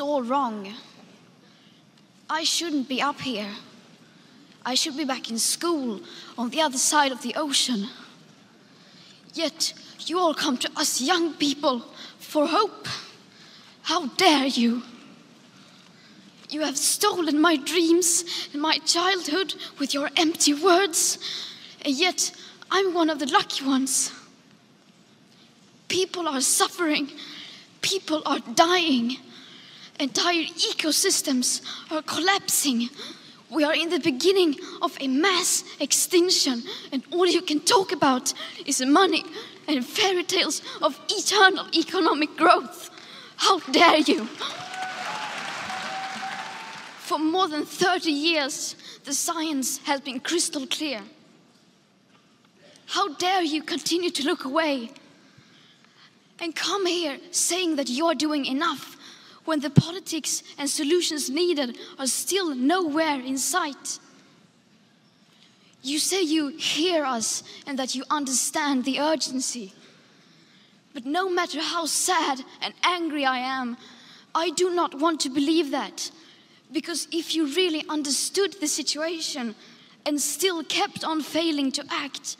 all wrong. I shouldn't be up here. I should be back in school on the other side of the ocean. Yet you all come to us young people for hope. How dare you? You have stolen my dreams and my childhood with your empty words, and yet I'm one of the lucky ones. People are suffering, people are dying, entire ecosystems are collapsing. We are in the beginning of a mass extinction, and all you can talk about is money and fairy tales of eternal economic growth. How dare you! For more than 30 years, the science has been crystal clear. How dare you continue to look away and come here saying that you're doing enough when the politics and solutions needed are still nowhere in sight? You say you hear us and that you understand the urgency. But no matter how sad and angry I am, I do not want to believe that. Because if you really understood the situation and still kept on failing to act,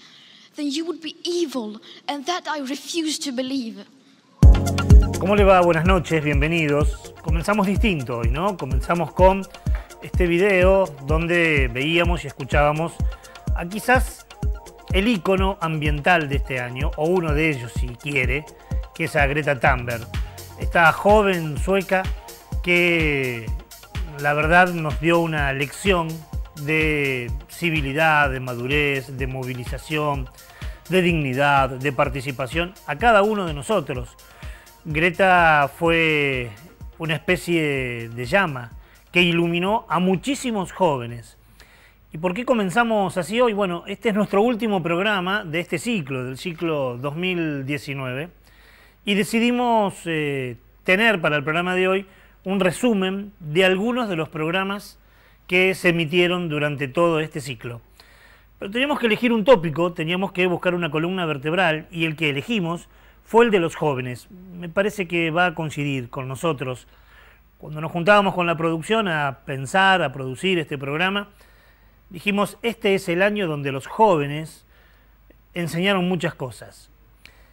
then you would be evil, and that I refuse to believe. ¿Cómo le va? Buenas noches, bienvenidos. Comenzamos distinto hoy, ¿no? Comenzamos con este video donde veíamos y escuchábamos a quizás el ícono ambiental de este año, o uno de ellos si quiere, que es a Greta Thunberg. Esta joven sueca que la verdad nos dio una lección de civilidad, de madurez, de movilización, de dignidad, de participación a cada uno de nosotros. Greta fue una especie de llama que iluminó a muchísimos jóvenes. ¿Y por qué comenzamos así hoy? Bueno, este es nuestro último programa de este ciclo, del ciclo 2019, y decidimos eh, tener para el programa de hoy un resumen de algunos de los programas que se emitieron durante todo este ciclo. Pero teníamos que elegir un tópico, teníamos que buscar una columna vertebral y el que elegimos fue el de los jóvenes. Me parece que va a coincidir con nosotros. Cuando nos juntábamos con la producción a pensar, a producir este programa, dijimos, este es el año donde los jóvenes enseñaron muchas cosas.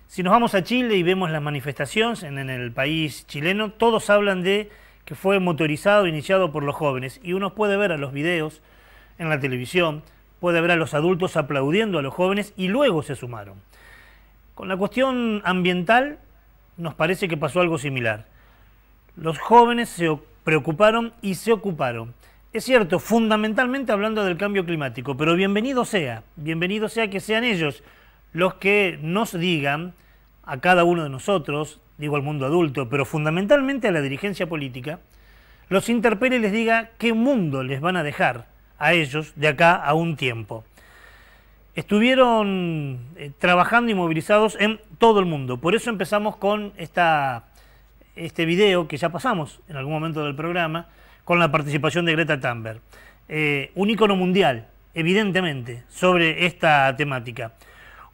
Si nos vamos a Chile y vemos las manifestaciones en, el país chileno, todos hablan de que fue motorizado, iniciado por los jóvenes. Y uno puede ver a los videos en la televisión, puede ver a los adultos aplaudiendo a los jóvenes y luego se sumaron. Con la cuestión ambiental nos parece que pasó algo similar. Los jóvenes se preocuparon y se ocuparon. Es cierto, fundamentalmente hablando del cambio climático, pero bienvenido sea, bienvenido sea que sean ellos los que nos digan a cada uno de nosotros, digo al mundo adulto, pero fundamentalmente a la dirigencia política, los interpele y les diga qué mundo les van a dejar a ellos de acá a un tiempo. Estuvieron eh, trabajando y movilizados en todo el mundo, por eso empezamos con esta, este video que ya pasamos en algún momento del programa, con la participación de Greta Thunberg. Eh, un icono mundial, evidentemente, sobre esta temática.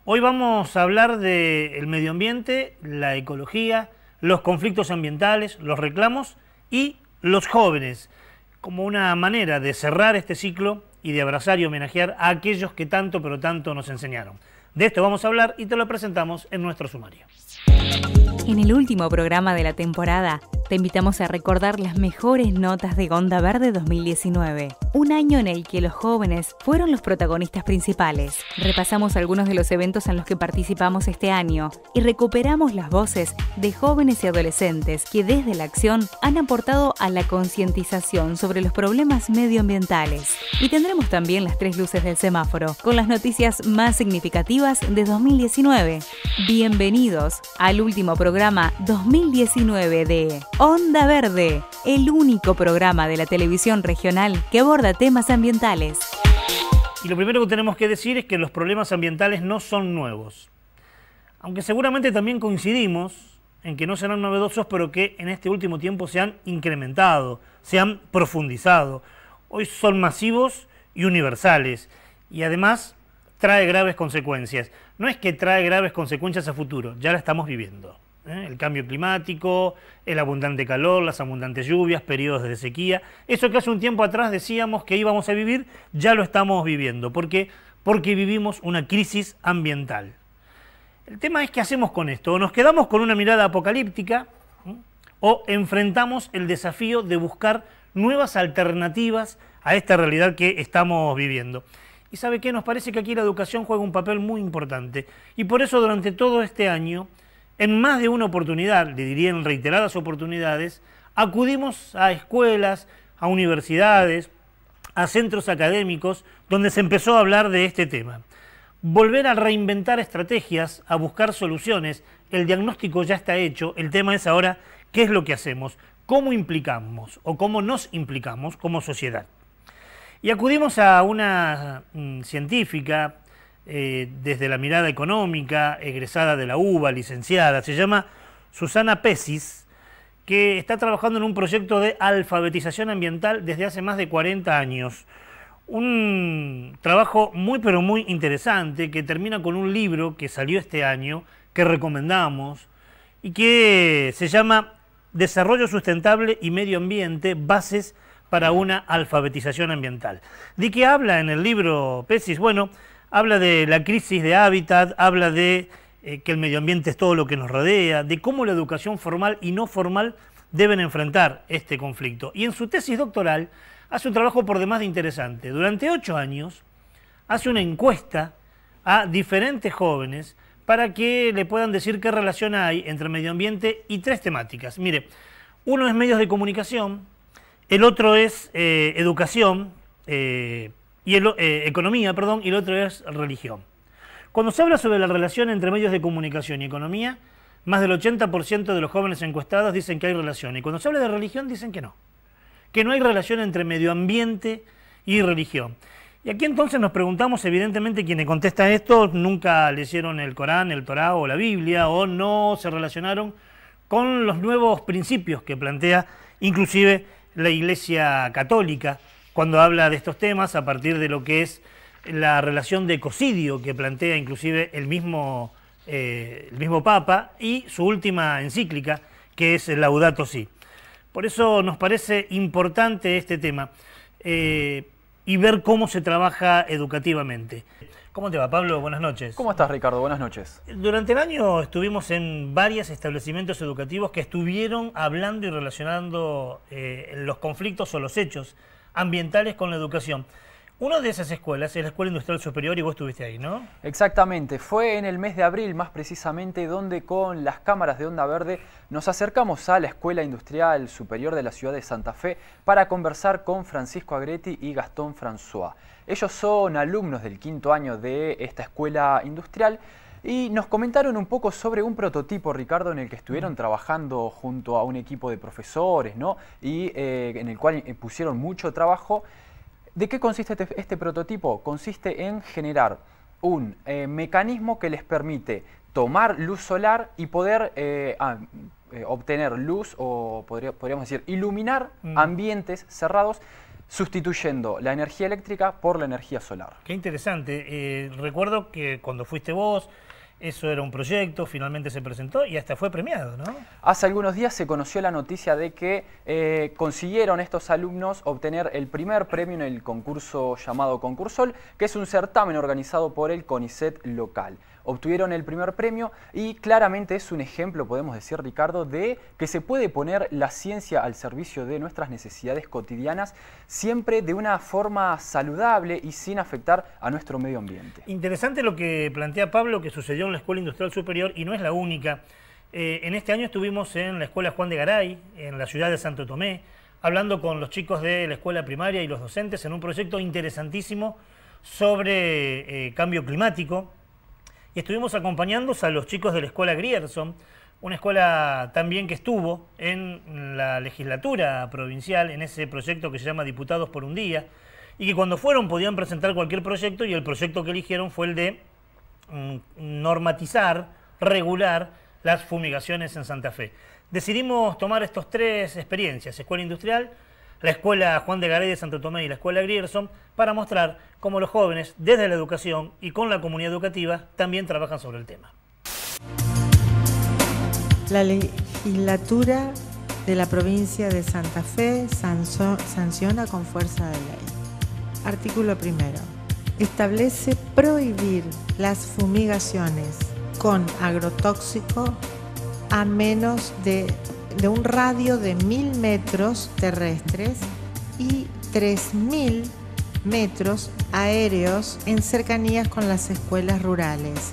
Hoy vamos a hablar del medio ambiente, la ecología, los conflictos ambientales, los reclamos y los jóvenes, como una manera de cerrar este ciclo y de abrazar y homenajear a aquellos que tanto pero tanto nos enseñaron. De esto vamos a hablar y te lo presentamos en nuestro sumario. En el último programa de la temporada, te invitamos a recordar las mejores notas de Gonda Verde 2019, un año en el que los jóvenes fueron los protagonistas principales. Repasamos algunos de los eventos en los que participamos este año y recuperamos las voces de jóvenes y adolescentes que desde la acción han aportado a la concientización sobre los problemas medioambientales. Y tendremos también las tres luces del semáforo, con las noticias más significativas de 2019. Bienvenidos al último programa 2019 de Onda Verde, el único programa de la televisión regional que aborda temas ambientales. Y lo primero que tenemos que decir es que los problemas ambientales no son nuevos. Aunque seguramente también coincidimos en que no serán novedosos, pero que en este último tiempo se han incrementado, se han profundizado. Hoy son masivos y universales. Y además trae graves consecuencias. No es que trae graves consecuencias a futuro, ya la estamos viviendo. ¿Eh? el cambio climático, el abundante calor, las abundantes lluvias, periodos de sequía. Eso que hace un tiempo atrás decíamos que íbamos a vivir, ya lo estamos viviendo. ¿Por qué? Porque vivimos una crisis ambiental. El tema es qué hacemos con esto. O nos quedamos con una mirada apocalíptica o enfrentamos el desafío de buscar nuevas alternativas a esta realidad que estamos viviendo. Y sabe qué, nos parece que aquí la educación juega un papel muy importante. Y por eso durante todo este año en más de una oportunidad, le diría en reiteradas oportunidades, acudimos a escuelas, a universidades, a centros académicos, donde se empezó a hablar de este tema. Volver a reinventar estrategias, a buscar soluciones, el diagnóstico ya está hecho, el tema es ahora qué es lo que hacemos, cómo implicamos o cómo nos implicamos como sociedad. Y acudimos a una mm, científica, eh, desde la mirada económica, egresada de la UBA, licenciada, se llama Susana Pesis, que está trabajando en un proyecto de alfabetización ambiental desde hace más de 40 años. Un trabajo muy pero muy interesante que termina con un libro que salió este año, que recomendamos, y que se llama Desarrollo Sustentable y Medio Ambiente, Bases para una Alfabetización Ambiental. ¿De qué habla en el libro Pesis? Bueno, habla de la crisis de hábitat, habla de eh, que el medio ambiente es todo lo que nos rodea, de cómo la educación formal y no formal deben enfrentar este conflicto. Y en su tesis doctoral hace un trabajo por demás de interesante. Durante ocho años hace una encuesta a diferentes jóvenes para que le puedan decir qué relación hay entre medio ambiente y tres temáticas. Mire, uno es medios de comunicación, el otro es eh, educación, eh, y el, eh, economía, perdón, y el otro es religión. Cuando se habla sobre la relación entre medios de comunicación y economía, más del 80% de los jóvenes encuestados dicen que hay relación. Y cuando se habla de religión dicen que no. Que no hay relación entre medio ambiente y religión. Y aquí entonces nos preguntamos, evidentemente quienes contestan esto nunca leyeron el Corán, el Torá o la Biblia o no se relacionaron con los nuevos principios que plantea inclusive la Iglesia Católica cuando habla de estos temas a partir de lo que es la relación de ecocidio que plantea inclusive el mismo, eh, el mismo Papa y su última encíclica que es Laudato Si. Por eso nos parece importante este tema eh, y ver cómo se trabaja educativamente. ¿Cómo te va, Pablo? Buenas noches. ¿Cómo estás, Ricardo? Buenas noches. Durante el año estuvimos en varios establecimientos educativos que estuvieron hablando y relacionando eh, los conflictos o los hechos ambientales con la educación. Una de esas escuelas es la Escuela Industrial Superior y vos estuviste ahí, ¿no? Exactamente, fue en el mes de abril más precisamente donde con las cámaras de Onda Verde nos acercamos a la Escuela Industrial Superior de la ciudad de Santa Fe para conversar con Francisco Agretti y Gastón François. Ellos son alumnos del quinto año de esta escuela industrial y nos comentaron un poco sobre un prototipo, Ricardo, en el que estuvieron trabajando junto a un equipo de profesores, ¿no? Y eh, en el cual eh, pusieron mucho trabajo. ¿De qué consiste este, este prototipo? Consiste en generar un eh, mecanismo que les permite tomar luz solar y poder ah, obtener luz o podríamos decir iluminar mm. ambientes cerrados sustituyendo la energía eléctrica por la energía solar. Qué interesante. recuerdo que cuando fuiste vos, eso era un proyecto, finalmente se presentó y hasta fue premiado, ¿no? Hace algunos días se conoció la noticia de que eh, consiguieron estos alumnos obtener el primer premio en el concurso llamado Concursol, que es un certamen organizado por el CONICET local obtuvieron el primer premio y claramente es un ejemplo, podemos decir Ricardo, de que se puede poner la ciencia al servicio de nuestras necesidades cotidianas siempre de una forma saludable y sin afectar a nuestro medio ambiente. Interesante lo que plantea Pablo, que sucedió en la Escuela Industrial Superior y no es la única. Eh, en este año estuvimos en la Escuela Juan de Garay, en la ciudad de Santo Tomé, hablando con los chicos de la escuela primaria y los docentes en un proyecto interesantísimo sobre eh, cambio climático, y estuvimos acompañando a los chicos de la escuela Grierson, una escuela también que estuvo en la legislatura provincial, en ese proyecto que se llama Diputados por un Día, y que cuando fueron podían presentar cualquier proyecto y el proyecto que eligieron fue el de mm, normatizar, regular las fumigaciones en Santa Fe. Decidimos tomar estas tres experiencias, escuela industrial, la Escuela Juan de Garay de Santo Tomé y la Escuela Grierson para mostrar cómo los jóvenes, desde la educación y con la comunidad educativa, también trabajan sobre el tema. La legislatura de la provincia de Santa Fe sanciona con fuerza de ley. Artículo primero. Establece prohibir las fumigaciones con agrotóxico a menos de, de un radio de mil metros terrestres y tres mil metros aéreos en cercanías con las escuelas rurales.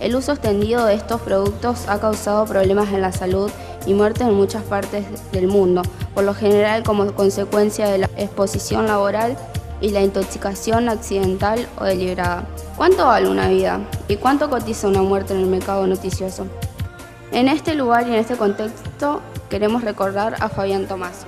El uso extendido de estos productos ha causado problemas en la salud y muertes en muchas partes del mundo, por lo general como consecuencia de la exposición laboral y la intoxicación accidental o deliberada. ¿Cuánto vale una vida? ¿Y cuánto cotiza una muerte en el mercado noticioso? En este lugar y en este contexto queremos recordar a Fabián Tomás.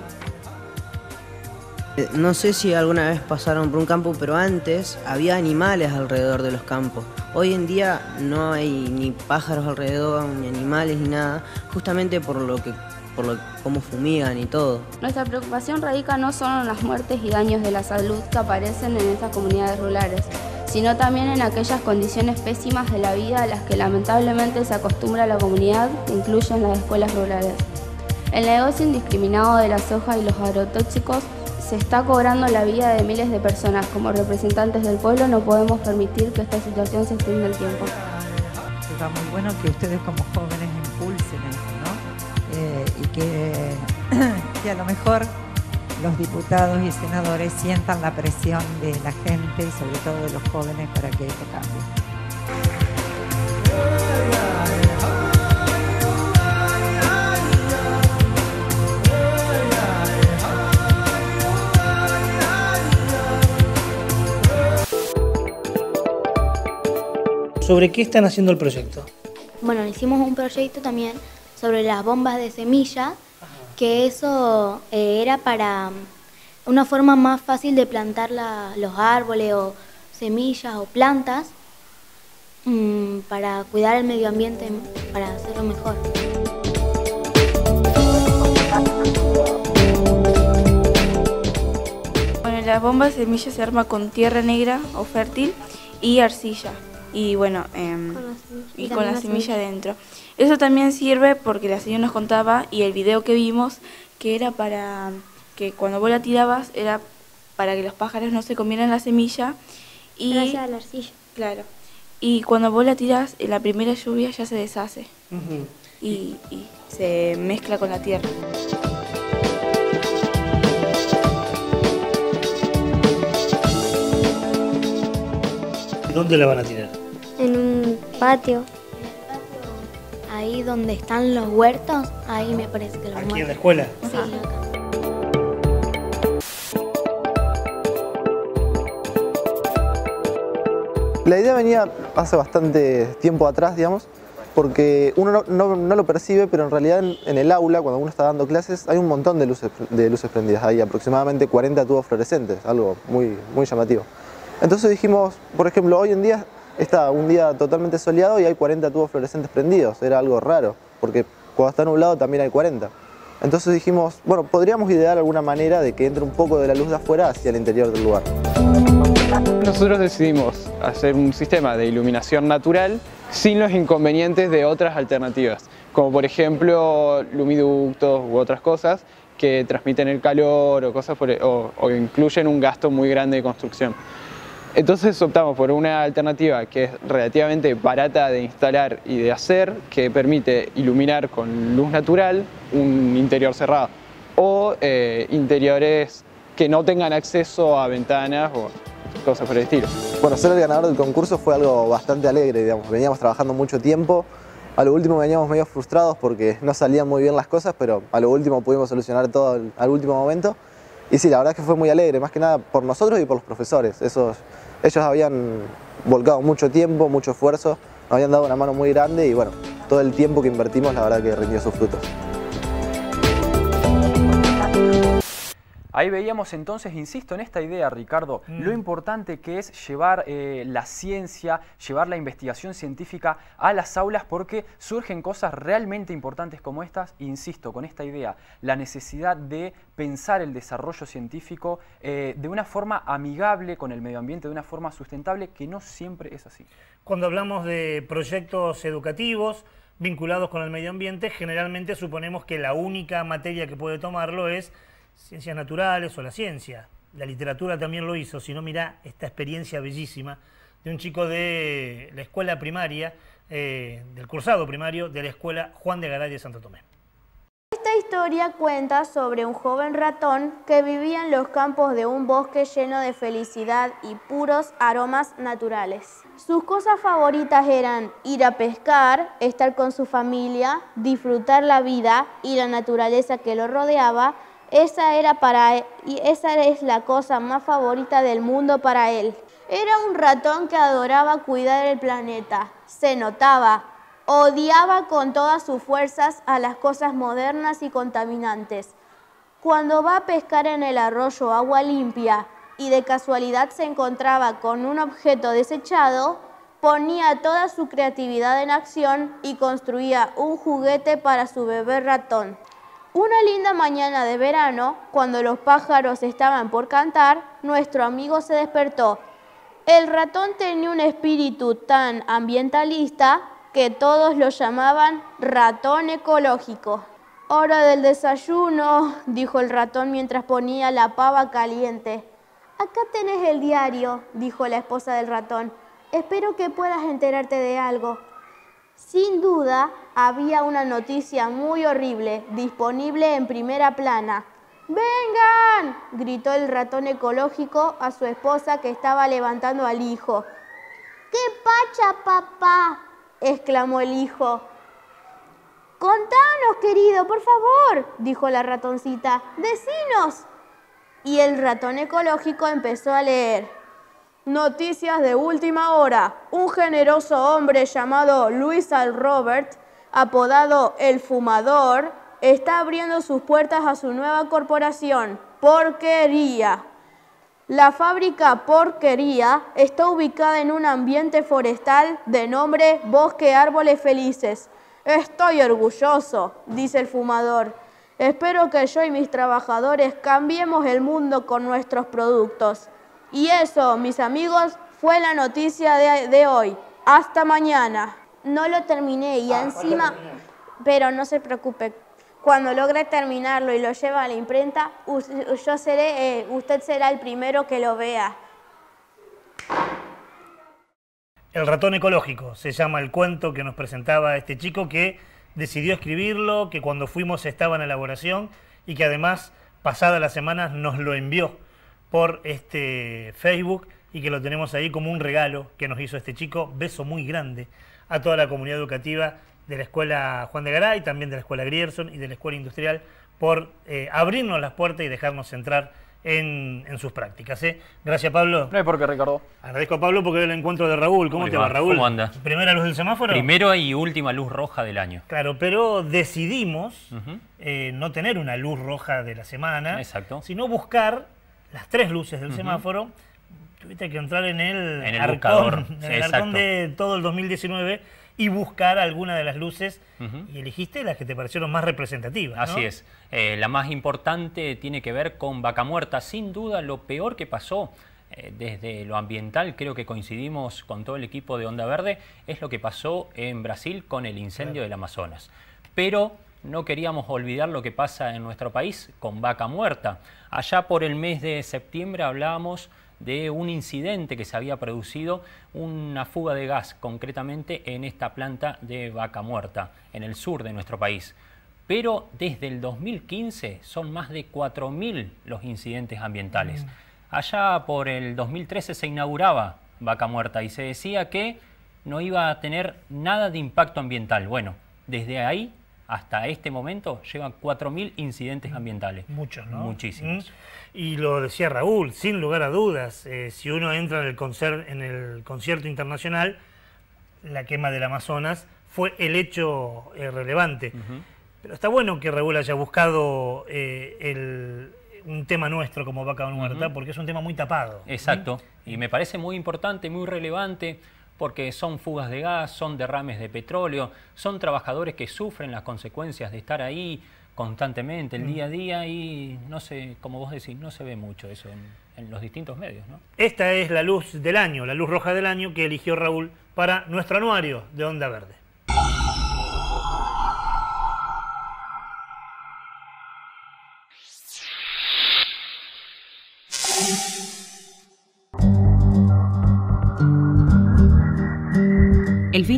Eh, no sé si alguna vez pasaron por un campo, pero antes había animales alrededor de los campos. Hoy en día no hay ni pájaros alrededor, ni animales, ni nada, justamente por lo que por lo, cómo fumigan y todo. Nuestra preocupación radica no solo en las muertes y daños de la salud que aparecen en estas comunidades rurales, sino también en aquellas condiciones pésimas de la vida a las que lamentablemente se acostumbra la comunidad, que incluyen las escuelas rurales. El negocio indiscriminado de la soja y los agrotóxicos se está cobrando la vida de miles de personas. Como representantes del pueblo no podemos permitir que esta situación se extienda el tiempo. Está muy bueno que ustedes como jóvenes impulsen eso, ¿no? Eh, y que, que a lo mejor los diputados y senadores sientan la presión de la gente y sobre todo de los jóvenes para que esto cambie. ¿Sobre qué están haciendo el proyecto? Bueno, hicimos un proyecto también sobre las bombas de semilla, que eso eh, era para una forma más fácil de plantar los árboles o semillas o plantas mm, para cuidar el medio ambiente, para hacerlo mejor. Bueno, las bombas de semilla se arma con tierra negra o fértil y arcilla y bueno, em, y con la semilla dentro. Eso también sirve porque la señora nos contaba y el video que vimos que era para que cuando vos la tirabas era para que los pájaros no se comieran la semilla y Gracias la arcilla. Claro. Y cuando vos la tirás, en la primera lluvia ya se deshace y, y se mezcla con la tierra. ¿Dónde la van a tirar? En un patio. Ahí donde están los huertos, ahí me parece que los ¿Aquí en la escuela? Sí, La idea venía hace bastante tiempo atrás, digamos, porque uno no, lo percibe, pero en realidad en, el aula, cuando uno está dando clases, hay un montón de luces, de luces prendidas. Hay aproximadamente 40 tubos fluorescentes, algo muy, muy llamativo. Entonces dijimos, por ejemplo, hoy en día está un día totalmente soleado y hay 40 tubos fluorescentes prendidos. Era algo raro, porque cuando está nublado también hay 40. Entonces dijimos, bueno, podríamos idear alguna manera de que entre un poco de la luz de afuera hacia el interior del lugar. Nosotros decidimos hacer un sistema de iluminación natural sin los inconvenientes de otras alternativas, como por ejemplo lumiductos u otras cosas que transmiten el calor o, cosas e, o incluyen un gasto muy grande de construcción. Entonces optamos por una alternativa que es relativamente barata de instalar y de hacer, que permite iluminar con luz natural un interior cerrado o eh, interiores que no tengan acceso a ventanas o cosas por el estilo. Bueno, ser el ganador del concurso fue algo bastante alegre, digamos. Veníamos trabajando mucho tiempo, a lo último veníamos medio frustrados porque no salían muy bien las cosas, pero a lo último pudimos solucionar todo al último momento. Y sí, la verdad es que fue muy alegre, más que nada por nosotros y por los profesores. Esos ellos habían volcado mucho tiempo, mucho esfuerzo, nos habían dado una mano muy grande y bueno, todo el tiempo que invertimos la verdad que rindió sus frutos. Ahí veíamos entonces, insisto en esta idea, Ricardo, mm. lo importante que es llevar eh, la ciencia, llevar la investigación científica a las aulas porque surgen cosas realmente importantes como estas, insisto, con esta idea, la necesidad de pensar el desarrollo científico eh, de una forma amigable con el medio ambiente, de una forma sustentable, que no siempre es así. Cuando hablamos de proyectos educativos, vinculados con el medio ambiente, generalmente suponemos que la única materia que puede tomarlo es ciencias naturales o la ciencia. La literatura también lo hizo, si no, mira esta experiencia bellísima de un chico de la escuela primaria, eh, del cursado primario de la escuela Juan de Garay de Santo Tomé. Esta historia cuenta sobre un joven ratón que vivía en los campos de un bosque lleno de felicidad y puros aromas naturales. Sus cosas favoritas eran ir a pescar, estar con su familia, disfrutar la vida y la naturaleza que lo rodeaba. Esa era para y esa es la cosa más favorita del mundo para él. Era un ratón que adoraba cuidar el planeta. Se notaba, odiaba con todas sus fuerzas a las cosas modernas y contaminantes. Cuando va a pescar en el arroyo agua limpia y de casualidad se encontraba con un objeto desechado, ponía toda su creatividad en acción y construía un juguete para su bebé ratón. Una linda mañana de verano, cuando los pájaros estaban por cantar, nuestro amigo se despertó. El ratón tenía un espíritu tan ambientalista que todos lo llamaban ratón ecológico. Hora del desayuno, dijo el ratón mientras ponía la pava caliente. Acá tenés el diario, dijo la esposa del ratón. Espero que puedas enterarte de algo. Sin duda, había una noticia muy horrible disponible en primera plana. ¡Vengan! gritó el ratón ecológico a su esposa que estaba levantando al hijo. ¡Qué pacha, papá! exclamó el hijo. Contanos, querido, por favor, dijo la ratoncita. Decinos y el ratón ecológico empezó a leer. Noticias de última hora. Un generoso hombre llamado Luis Al Robert, apodado El Fumador, está abriendo sus puertas a su nueva corporación, Porquería. La fábrica Porquería está ubicada en un ambiente forestal de nombre Bosque Árboles Felices. Estoy orgulloso, dice el fumador Espero que yo y mis trabajadores cambiemos el mundo con nuestros productos. Y eso, mis amigos, fue la noticia de, hoy. Hasta mañana. No lo terminé y ah, encima, pero no se preocupe, cuando logre terminarlo y lo lleve a la imprenta, yo seré, eh, usted será el primero que lo vea. El ratón ecológico se llama el cuento que nos presentaba este chico que decidió escribirlo, que cuando fuimos estaba en elaboración y que además, pasadas las semanas, nos lo envió por este Facebook y que lo tenemos ahí como un regalo que nos hizo este chico. Beso muy grande a toda la comunidad educativa de la Escuela Juan de Garay, también de la Escuela Grierson y de la Escuela Industrial por eh, abrirnos las puertas y dejarnos entrar en, sus prácticas. ¿eh? Gracias, Pablo. No hay por qué, Ricardo. Agradezco a Pablo porque el encuentro de Raúl. ¿Cómo, te va, Raúl? ¿Cómo anda? ¿Primera luz del semáforo? Primera y última luz roja del año. Claro, pero decidimos eh, no tener una luz roja de la semana, Exacto. sino buscar las tres luces del semáforo. Tuviste que entrar en el, en el arcón, en el arcón de todo el 2019 y buscar alguna de las luces y elegiste las que te parecieron más representativas. Así es. Eh, la más importante tiene que ver con Vaca Muerta. Sin duda, lo peor que pasó eh, desde lo ambiental, creo que coincidimos con todo el equipo de Onda Verde, es lo que pasó en Brasil con el incendio del Amazonas. Pero no queríamos olvidar lo que pasa en nuestro país con Vaca Muerta. Allá por el mes de septiembre hablábamos de un incidente que se había producido, una fuga de gas, concretamente en esta planta de vaca muerta, en el sur de nuestro país. Pero desde el 2015 son más de 4.000 los incidentes ambientales. Mm. Allá por el 2013 se inauguraba Vaca Muerta y se decía que no iba a tener nada de impacto ambiental. Bueno, desde ahí hasta este momento llevan 4.000 incidentes ambientales. Muchos, ¿no? Muchísimos. Mm. Y lo decía Raúl, sin lugar a dudas, eh, si uno entra en el, en el concierto internacional, la quema del Amazonas fue el hecho eh, relevante. Pero está bueno que Raúl haya buscado eh, un tema nuestro como Vaca Muerta, porque es un tema muy tapado. Exacto, y me parece muy importante, muy relevante porque son fugas de gas, son derrames de petróleo, son trabajadores que sufren las consecuencias de estar ahí constantemente, el mm. día a día, y no sé, como vos decís, no se ve mucho eso en, los distintos medios. ¿no? Esta es la luz del año, la luz roja del año que eligió Raúl para nuestro anuario de Onda Verde.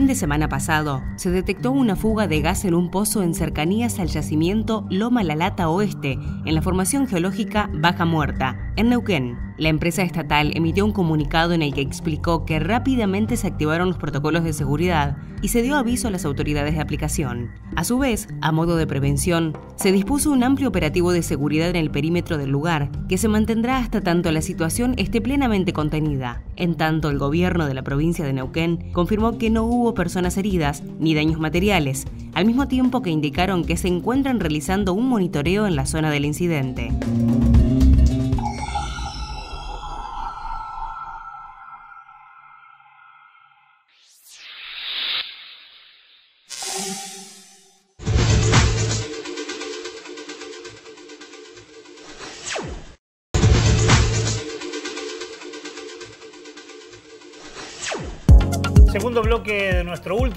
De semana pasado se detectó una fuga de gas en un pozo en cercanías al yacimiento Loma La Lata Oeste, en la formación geológica Baja Muerta, en Neuquén. La empresa estatal emitió un comunicado en el que explicó que rápidamente se activaron los protocolos de seguridad y se dio aviso a las autoridades de aplicación. A su vez, a modo de prevención, se dispuso un amplio operativo de seguridad en el perímetro del lugar, que se mantendrá hasta tanto la situación esté plenamente contenida. En tanto, el gobierno de la provincia de Neuquén confirmó que no hubo personas heridas ni daños materiales, al mismo tiempo que indicaron que se encuentran realizando un monitoreo en la zona del incidente.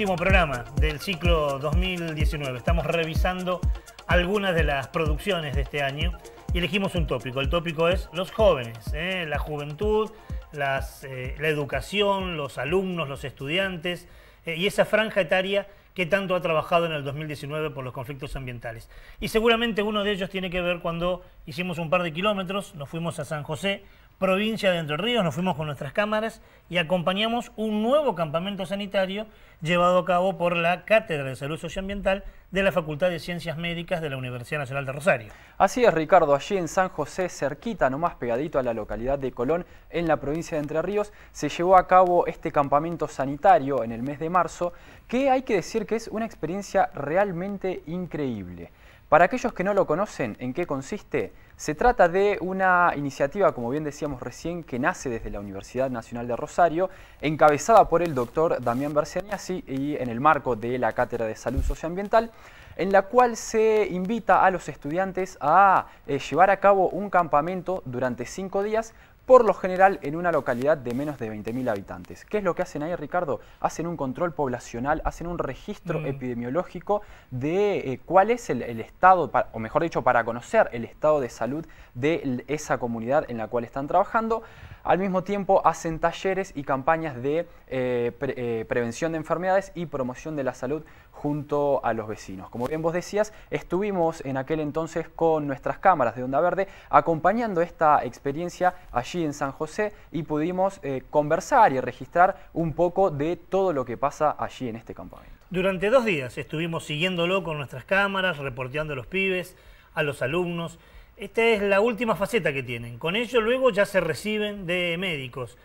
Último programa del ciclo 2019. Estamos revisando algunas de las producciones de este año y elegimos un tópico. El tópico es los jóvenes, ¿eh? la juventud, eh, la educación, los alumnos, los estudiantes eh, y esa franja etaria que tanto ha trabajado en el 2019 por los conflictos ambientales. Y seguramente uno de ellos tiene que ver cuando hicimos un par de kilómetros, nos fuimos a San José provincia de Entre Ríos, nos fuimos con nuestras cámaras y acompañamos un nuevo campamento sanitario llevado a cabo por la Cátedra de Salud Socioambiental de la Facultad de Ciencias Médicas de la Universidad Nacional de Rosario. Así es, Ricardo, allí en San José, cerquita, nomás pegadito a la localidad de Colón, en la provincia de Entre Ríos, se llevó a cabo este campamento sanitario en el mes de marzo, que hay que decir que es una experiencia realmente increíble. Para aquellos que no lo conocen, ¿en qué consiste? Se trata de una iniciativa, como bien decíamos recién, que nace desde la Universidad Nacional de Rosario, encabezada por el doctor Damián Bercianiasi y en el marco de la Cátedra de Salud Socioambiental, en la cual se invita a los estudiantes a eh, llevar a cabo un campamento durante cinco días por lo general en una localidad de menos de 20.000 habitantes. ¿Qué es lo que hacen ahí, Ricardo? Hacen un control poblacional, hacen un registro Mm. epidemiológico de eh, cuál es el, el estado, o mejor dicho, para conocer el estado de salud de esa comunidad en la cual están trabajando. Al mismo tiempo hacen talleres y campañas de eh, eh, prevención de enfermedades y promoción de la salud junto a los vecinos. Como bien vos decías, estuvimos en aquel entonces con nuestras cámaras de Onda Verde acompañando esta experiencia allí en San José y pudimos eh, conversar y registrar un poco de todo lo que pasa allí en este campamento. Durante dos días estuvimos siguiéndolo con nuestras cámaras, reporteando a los pibes, a los alumnos. Esta es la última faceta que tienen. Con ello luego ya se reciben de médicos.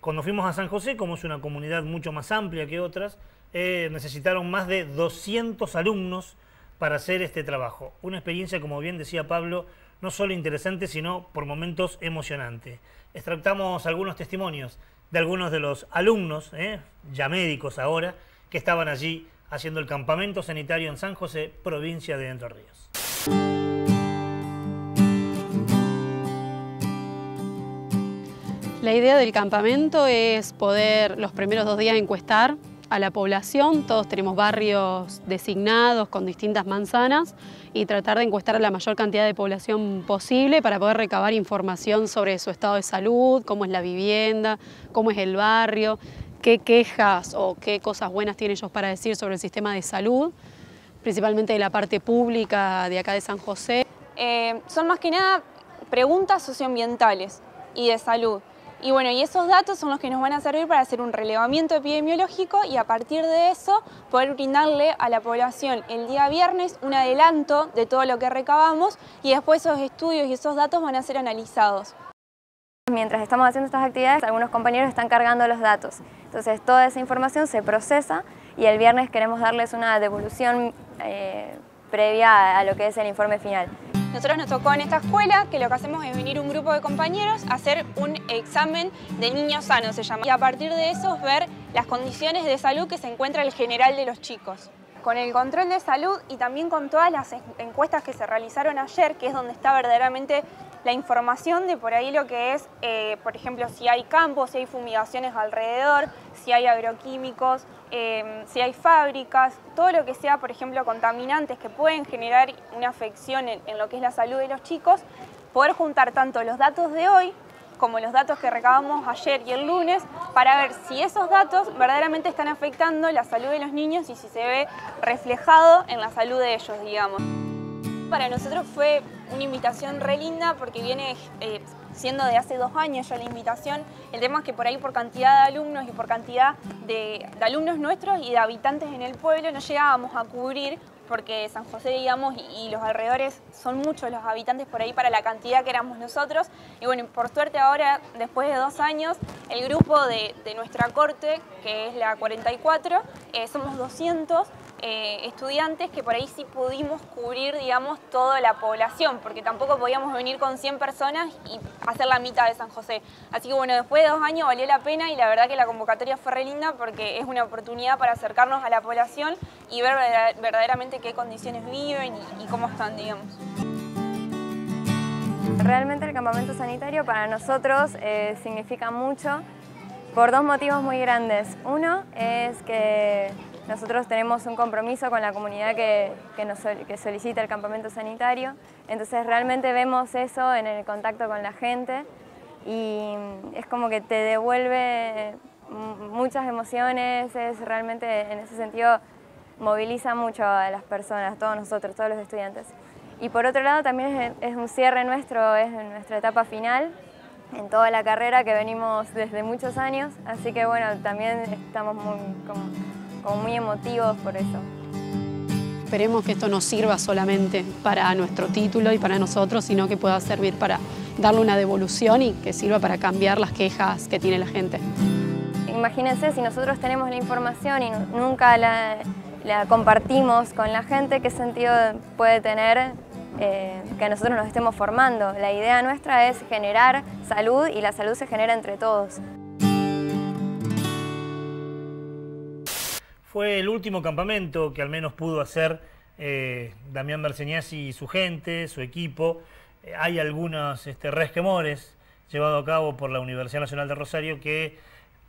Cuando fuimos a San José, como es una comunidad mucho más amplia que otras, eh, necesitaron más de 200 alumnos para hacer este trabajo. Una experiencia, como bien decía Pablo, no solo interesante, sino por momentos emocionante. Extractamos algunos testimonios de algunos de los alumnos, eh, ya médicos ahora, que estaban allí haciendo el campamento sanitario en San José, provincia de Entre Ríos. La idea del campamento es poder los primeros dos días encuestar a la población, todos tenemos barrios designados con distintas manzanas y tratar de encuestar a la mayor cantidad de población posible para poder recabar información sobre su estado de salud, cómo es la vivienda, cómo es el barrio, qué quejas o qué cosas buenas tienen ellos para decir sobre el sistema de salud, principalmente de la parte pública de acá de San José. Eh, son más que nada preguntas socioambientales y de salud. Y bueno, y esos datos son los que nos van a servir para hacer un relevamiento epidemiológico y a partir de eso poder brindarle a la población el día viernes un adelanto de todo lo que recabamos y después esos estudios y esos datos van a ser analizados. Mientras estamos haciendo estas actividades, algunos compañeros están cargando los datos. Entonces, toda esa información se procesa y el viernes queremos darles una devolución eh, previa a lo que es el informe final. Nosotros nos tocó en esta escuela que lo que hacemos es venir un grupo de compañeros a hacer un examen de niños sanos, se llama. Y a partir de eso ver las condiciones de salud que se encuentra el general de los chicos. Con el control de salud y también con todas las encuestas que se realizaron ayer, que es donde está verdaderamente la información de por ahí lo que es, eh, por ejemplo, si hay campos, si hay fumigaciones alrededor, si hay agroquímicos, eh, si hay fábricas, todo lo que sea, por ejemplo, contaminantes que pueden generar una afección en, en lo que es la salud de los chicos, poder juntar tanto los datos de hoy como los datos que recabamos ayer y el lunes, para ver si esos datos verdaderamente están afectando la salud de los niños y si se ve reflejado en la salud de ellos, digamos. Para nosotros fue una invitación re linda porque viene eh, siendo de hace dos años ya la invitación. El tema es que por ahí por cantidad de alumnos y por cantidad de, alumnos nuestros y de habitantes en el pueblo no llegábamos a cubrir porque San José, digamos, y, los alrededores son muchos los habitantes por ahí para la cantidad que éramos nosotros. Y bueno, por suerte ahora, después de dos años, el grupo de, nuestra corte, que es la 44, eh, somos 200 eh, estudiantes que por ahí sí pudimos cubrir, digamos, toda la población, porque tampoco podíamos venir con 100 personas y hacer la mitad de San José. Así que bueno, después de dos años valió la pena y la verdad que la convocatoria fue re linda porque es una oportunidad para acercarnos a la población y ver verdaderamente qué condiciones viven y, cómo están, digamos. Realmente el campamento sanitario para nosotros eh, significa mucho por dos motivos muy grandes. Uno es que nosotros tenemos un compromiso con la comunidad que, que, solicita el campamento sanitario, entonces realmente vemos eso en el contacto con la gente y es como que te devuelve muchas emociones, es realmente en ese sentido moviliza mucho a las personas, todos nosotros, todos los estudiantes. Y por otro lado también es, un cierre nuestro, es nuestra etapa final en toda la carrera que venimos desde muchos años, así que bueno, también estamos muy muy emotivos por eso. Esperemos que esto no sirva solamente para nuestro título y para nosotros, sino que pueda servir para darle una devolución y que sirva para cambiar las quejas que tiene la gente. Imagínense si nosotros tenemos la información y nunca la, compartimos con la gente, ¿qué sentido puede tener eh, que nosotros nos estemos formando? La idea nuestra es generar salud y la salud se genera entre todos. Fue el último campamento que al menos pudo hacer eh, Damián Berseñaz y su gente, su equipo. Eh, hay algunos este, resquemores llevados a cabo por la Universidad Nacional de Rosario que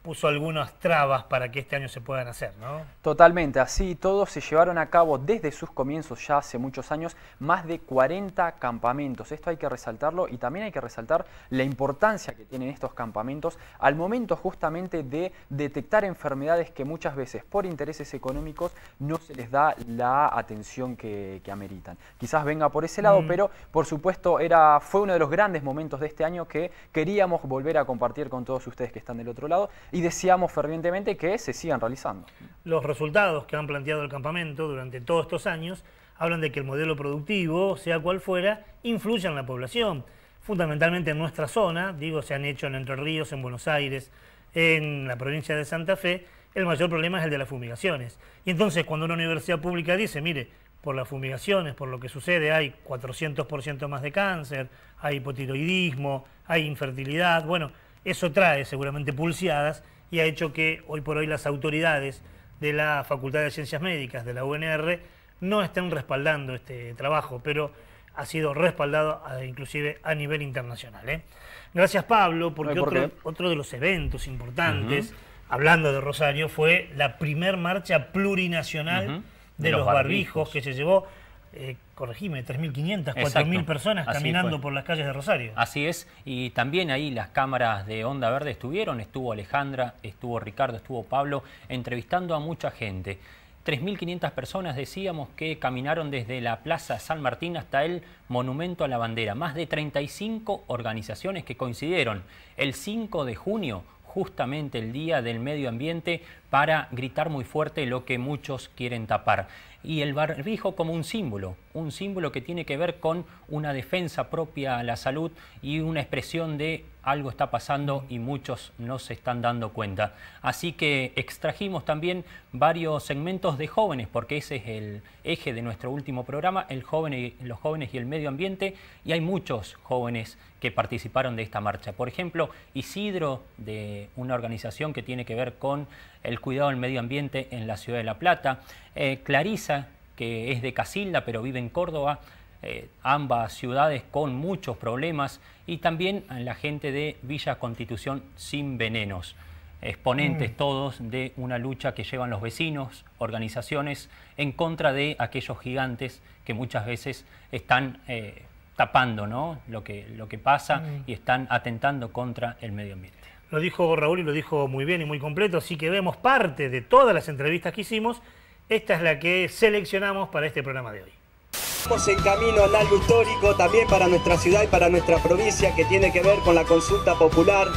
puso algunas trabas para que este año se puedan hacer, ¿no? Totalmente, así todos se llevaron a cabo desde sus comienzos ya hace muchos años más de 40 campamentos. Esto hay que resaltarlo y también hay que resaltar la importancia que tienen estos campamentos al momento justamente de detectar enfermedades que muchas veces por intereses económicos no se les da la atención que, ameritan. Quizás venga por ese lado, mm. pero por supuesto era, fue uno de los grandes momentos de este año que queríamos volver a compartir con todos ustedes que están del otro lado y deseamos fervientemente que se sigan realizando. Los resultados que han planteado el campamento durante todos estos años hablan de que el modelo productivo, sea cual fuera, influye en la población. Fundamentalmente en nuestra zona, digo, se han hecho en Entre Ríos, en Buenos Aires, en la provincia de Santa Fe, el mayor problema es el de las fumigaciones. Y entonces cuando una universidad pública dice, mire, por las fumigaciones, por lo que sucede, hay 400% más de cáncer, hay hipotiroidismo, hay infertilidad, bueno, eso trae seguramente pulseadas y ha hecho que hoy por hoy las autoridades de la Facultad de Ciencias Médicas de la UNR no estén respaldando este trabajo, pero ha sido respaldado inclusive a nivel internacional. ¿eh? Gracias Pablo, porque otro, de los eventos importantes, hablando de Rosario, fue la primer marcha plurinacional de, los, barbijos que se llevó eh, corregime, 3.500, 4.000 personas caminando por las calles de Rosario. Así es, y también ahí las cámaras de Onda Verde estuvieron, estuvo Alejandra, estuvo Ricardo, estuvo Pablo, entrevistando a mucha gente. 3.500 personas decíamos que caminaron desde la Plaza San Martín hasta el Monumento a la Bandera. Más de 35 organizaciones que coincidieron el 5 de junio justamente el Día del Medio Ambiente para gritar muy fuerte lo que muchos quieren tapar y el barbijo como un símbolo, un símbolo que tiene que ver con una defensa propia a la salud y una expresión de algo está pasando y muchos no se están dando cuenta. Así que extrajimos también varios segmentos de jóvenes, porque ese es el eje de nuestro último programa, el joven los jóvenes y el medio ambiente, y hay muchos jóvenes que participaron de esta marcha. Por ejemplo, Isidro, de una organización que tiene que ver con el cuidado del medio ambiente en la ciudad de La Plata, eh, Clarisa, que es de Casilda pero vive en Córdoba, eh, ambas ciudades con muchos problemas, y también la gente de Villa Constitución sin venenos, exponentes mm. todos de una lucha que llevan los vecinos, organizaciones, en contra de aquellos gigantes que muchas veces están... Eh, tapando ¿no? lo, que, lo que pasa mm. y están atentando contra el medio ambiente. Lo dijo Raúl y lo dijo muy bien y muy completo, así que vemos parte de todas las entrevistas que hicimos. Esta es la que seleccionamos para este programa de hoy. Estamos en camino al algo histórico también para nuestra ciudad y para nuestra provincia que tiene que ver con la consulta popular.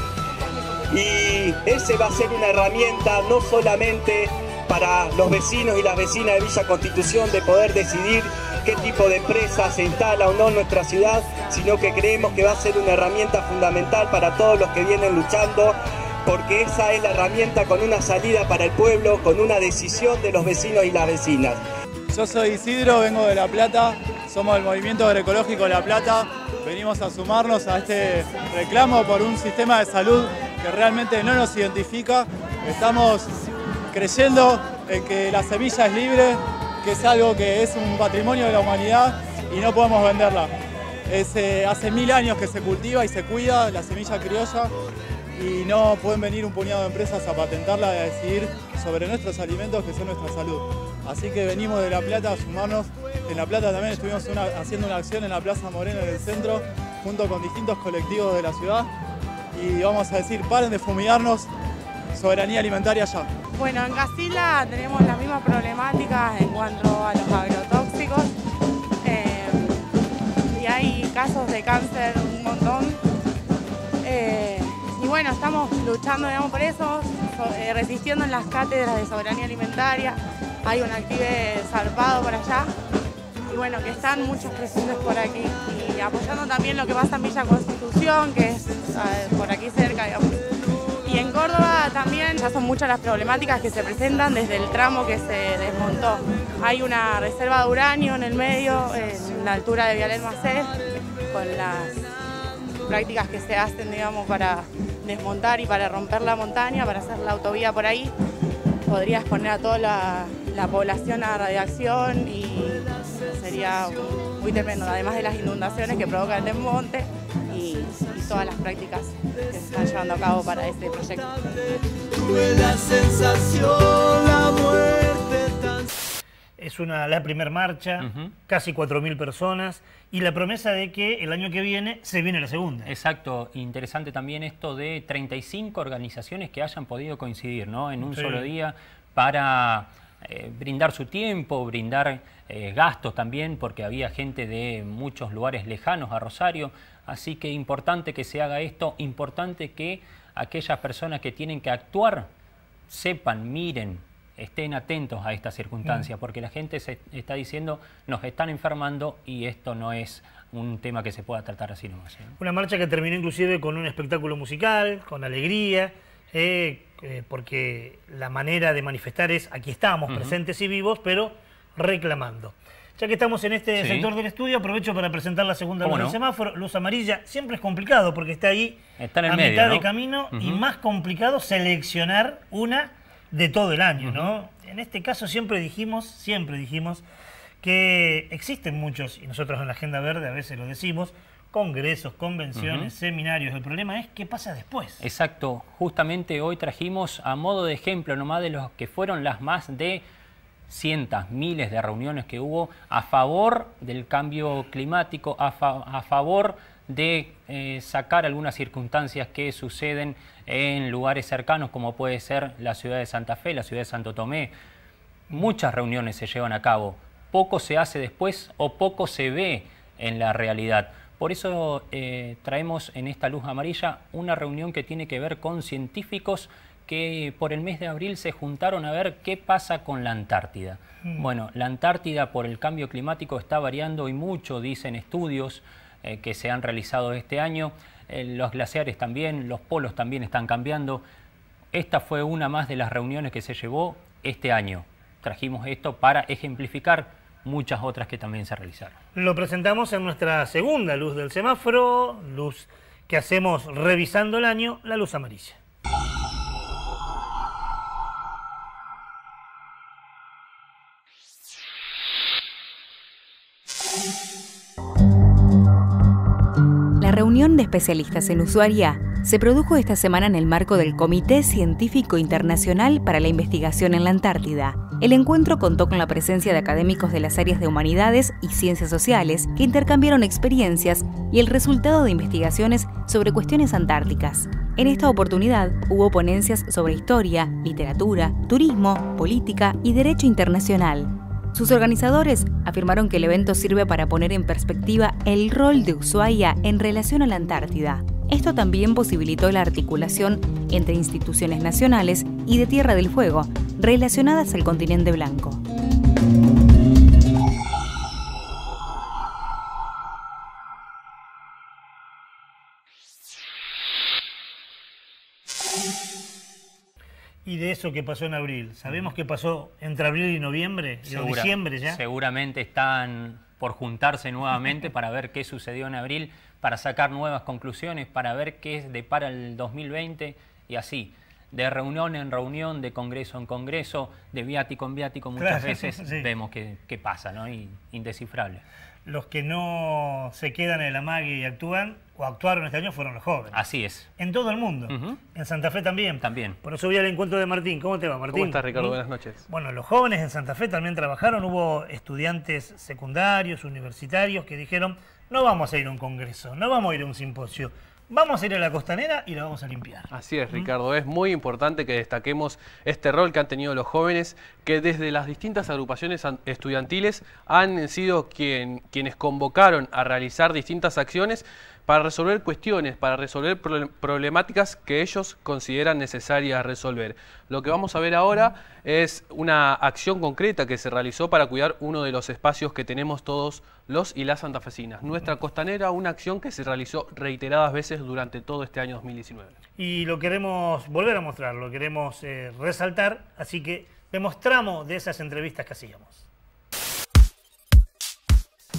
Y ese va a ser una herramienta no solamente para los vecinos y las vecinas de Villa Constitución de poder decidir qué tipo de empresa se instala o no en nuestra ciudad, sino que creemos que va a ser una herramienta fundamental para todos los que vienen luchando, porque esa es la herramienta con una salida para el pueblo, con una decisión de los vecinos y las vecinas. Yo soy Isidro, vengo de La Plata, somos del Movimiento Agroecológico La Plata, venimos a sumarnos a este reclamo por un sistema de salud que realmente no nos identifica. Estamos creyendo en que la semilla es libre, que es algo que es un patrimonio de la humanidad y no podemos venderla. Eh, hace mil años que se cultiva y se cuida la semilla criolla y no pueden venir un puñado de empresas a patentarla y a decidir sobre nuestros alimentos que son nuestra salud. Así que venimos de La Plata a sumarnos. En La Plata también estuvimos haciendo una acción en la Plaza Morena en el centro, junto con distintos colectivos de la ciudad. Y vamos a decir, paren de fumigarnos, soberanía alimentaria ya. Bueno, en Casilla tenemos las mismas problemáticas en cuanto a los agrotóxicos. Eh, y hay casos de cáncer un montón. Eh, bueno, estamos luchando digamos, por eso, eh, resistiendo en las cátedras de soberanía alimentaria. Hay un active zarpado por allá. Y bueno, que están muchos presidentes por aquí. Y apoyando también lo que pasa en Villa Constitución, que es por aquí cerca, digamos. Y en Córdoba también ya son muchas las problemáticas que se presentan desde el tramo que se desmontó. Hay una reserva de uranio en el medio, en la altura de Vialet Macé, con las prácticas que se hacen, digamos, para desmontar y para romper la montaña, para hacer la autovía por ahí. Podría exponer a toda la, población a radiación y sería muy tremendo, además de las inundaciones que provoca el desmonte y, todas las prácticas que se están llevando a cabo para este proyecto. Es una, la primera marcha, casi 4.000 personas, y la promesa de que el año que viene se viene la segunda. Exacto, interesante también esto de 35 organizaciones que hayan podido coincidir ¿no? en un solo día para eh, brindar su tiempo, brindar eh, gastos también, porque había gente de muchos lugares lejanos a Rosario, así que importante que se haga esto, importante que aquellas personas que tienen que actuar sepan, miren, estén atentos a esta circunstancia, mm. porque la gente se está diciendo nos están enfermando y esto no es un tema que se pueda tratar así nomás. ¿eh? Una marcha que terminó inclusive con un espectáculo musical, con alegría, eh, eh, porque la manera de manifestar es aquí estamos, presentes y vivos, pero reclamando. Ya que estamos en este sector del estudio, aprovecho para presentar la segunda luz del semáforo. Luz amarilla siempre es complicado porque está ahí está en a medio, mitad de camino y más complicado seleccionar una de todo el año, ¿no? En este caso siempre dijimos, siempre dijimos que existen muchos, y nosotros en la Agenda Verde a veces lo decimos, congresos, convenciones, seminarios. El problema es qué pasa después. Exacto. Justamente hoy trajimos a modo de ejemplo nomás de los que fueron las más de cientos, miles de reuniones que hubo a favor del cambio climático, a, favor de eh, sacar algunas circunstancias que suceden en lugares cercanos como puede ser la ciudad de Santa Fe, la ciudad de Santo Tomé. Muchas reuniones se llevan a cabo. Poco se hace después o poco se ve en la realidad. Por eso eh, traemos en esta luz amarilla una reunión que tiene que ver con científicos que por el mes de abril se juntaron a ver qué pasa con la Antártida. Mm. Bueno, la Antártida por el cambio climático está variando y mucho, dicen estudios eh, que se han realizado este año. Eh, los glaciares también, los polos también están cambiando. Esta fue una más de las reuniones que se llevó este año. Trajimos esto para ejemplificar muchas otras que también se realizaron. Lo presentamos en nuestra segunda luz del semáforo, luz que hacemos revisando el año, la luz amarilla. De especialistas en usuaria se produjo esta semana en el marco del Comité Científico Internacional para la Investigación en la Antártida, El encuentro contó con la presencia de académicos de las áreas de humanidades y ciencias sociales que intercambiaron experiencias y el resultado de investigaciones sobre cuestiones antárticas. En esta oportunidad hubo ponencias sobre historia, literatura, turismo, política y derecho internacional. Sus organizadores afirmaron que el evento sirve para poner en perspectiva el rol de Ushuaia en relación a la Antártida. Esto también posibilitó la articulación entre instituciones nacionales y de Tierra del Fuego relacionadas al continente blanco. Y de eso que pasó en abril, ¿sabemos qué pasó entre abril y noviembre? ¿Y diciembre ya? Seguramente están por juntarse nuevamente para ver qué sucedió en abril, para sacar nuevas conclusiones, para ver qué es de para el 2020 y así. De reunión en reunión, de congreso en congreso, de viático en viático, muchas veces vemos qué, pasa, ¿no? indescifrable los que no se quedan en el amague y actúan, o actuaron este año, fueron los jóvenes. Así es. En todo el mundo. En Santa Fe también. También. Por eso voy al encuentro de Martín. ¿Cómo te va, Martín? ¿Cómo estás, Ricardo? Buenas noches. Bueno, los jóvenes en Santa Fe también trabajaron. Hubo estudiantes secundarios, universitarios, que dijeron, no vamos a ir a un congreso, no vamos a ir a un simposio Vamos a ir a la costanera y la vamos a limpiar. Así es, Ricardo. Es muy importante que destaquemos este rol que han tenido los jóvenes, que desde las distintas agrupaciones estudiantiles han sido quienes convocaron a realizar distintas acciones para resolver cuestiones, para resolver problemáticas que ellos consideran necesarias resolver. Lo que vamos a ver ahora es una acción concreta que se realizó para cuidar uno de los espacios que tenemos todos los y las santafesinas. Nuestra costanera, una acción que se realizó reiteradas veces durante todo este año 2019. Y lo queremos volver a mostrar, lo queremos eh, resaltar, así que demostramos de esas entrevistas que hacíamos.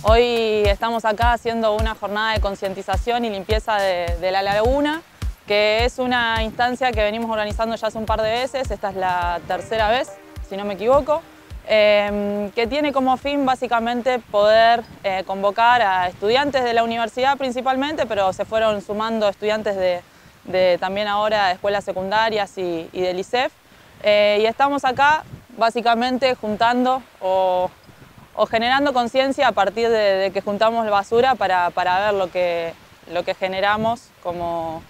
Hoy estamos acá haciendo una jornada de concientización y limpieza de, la laguna, que es una instancia que venimos organizando ya hace un par de veces, esta es la tercera vez, si no me equivoco, em, que tiene como fin básicamente poder eh, convocar a estudiantes de la universidad principalmente, pero se fueron sumando estudiantes de, también ahora de escuelas secundarias y, del ICEF, eh, y estamos acá básicamente juntando o o generando conciencia a partir de, que juntamos basura para, ver lo que, lo que generamos como,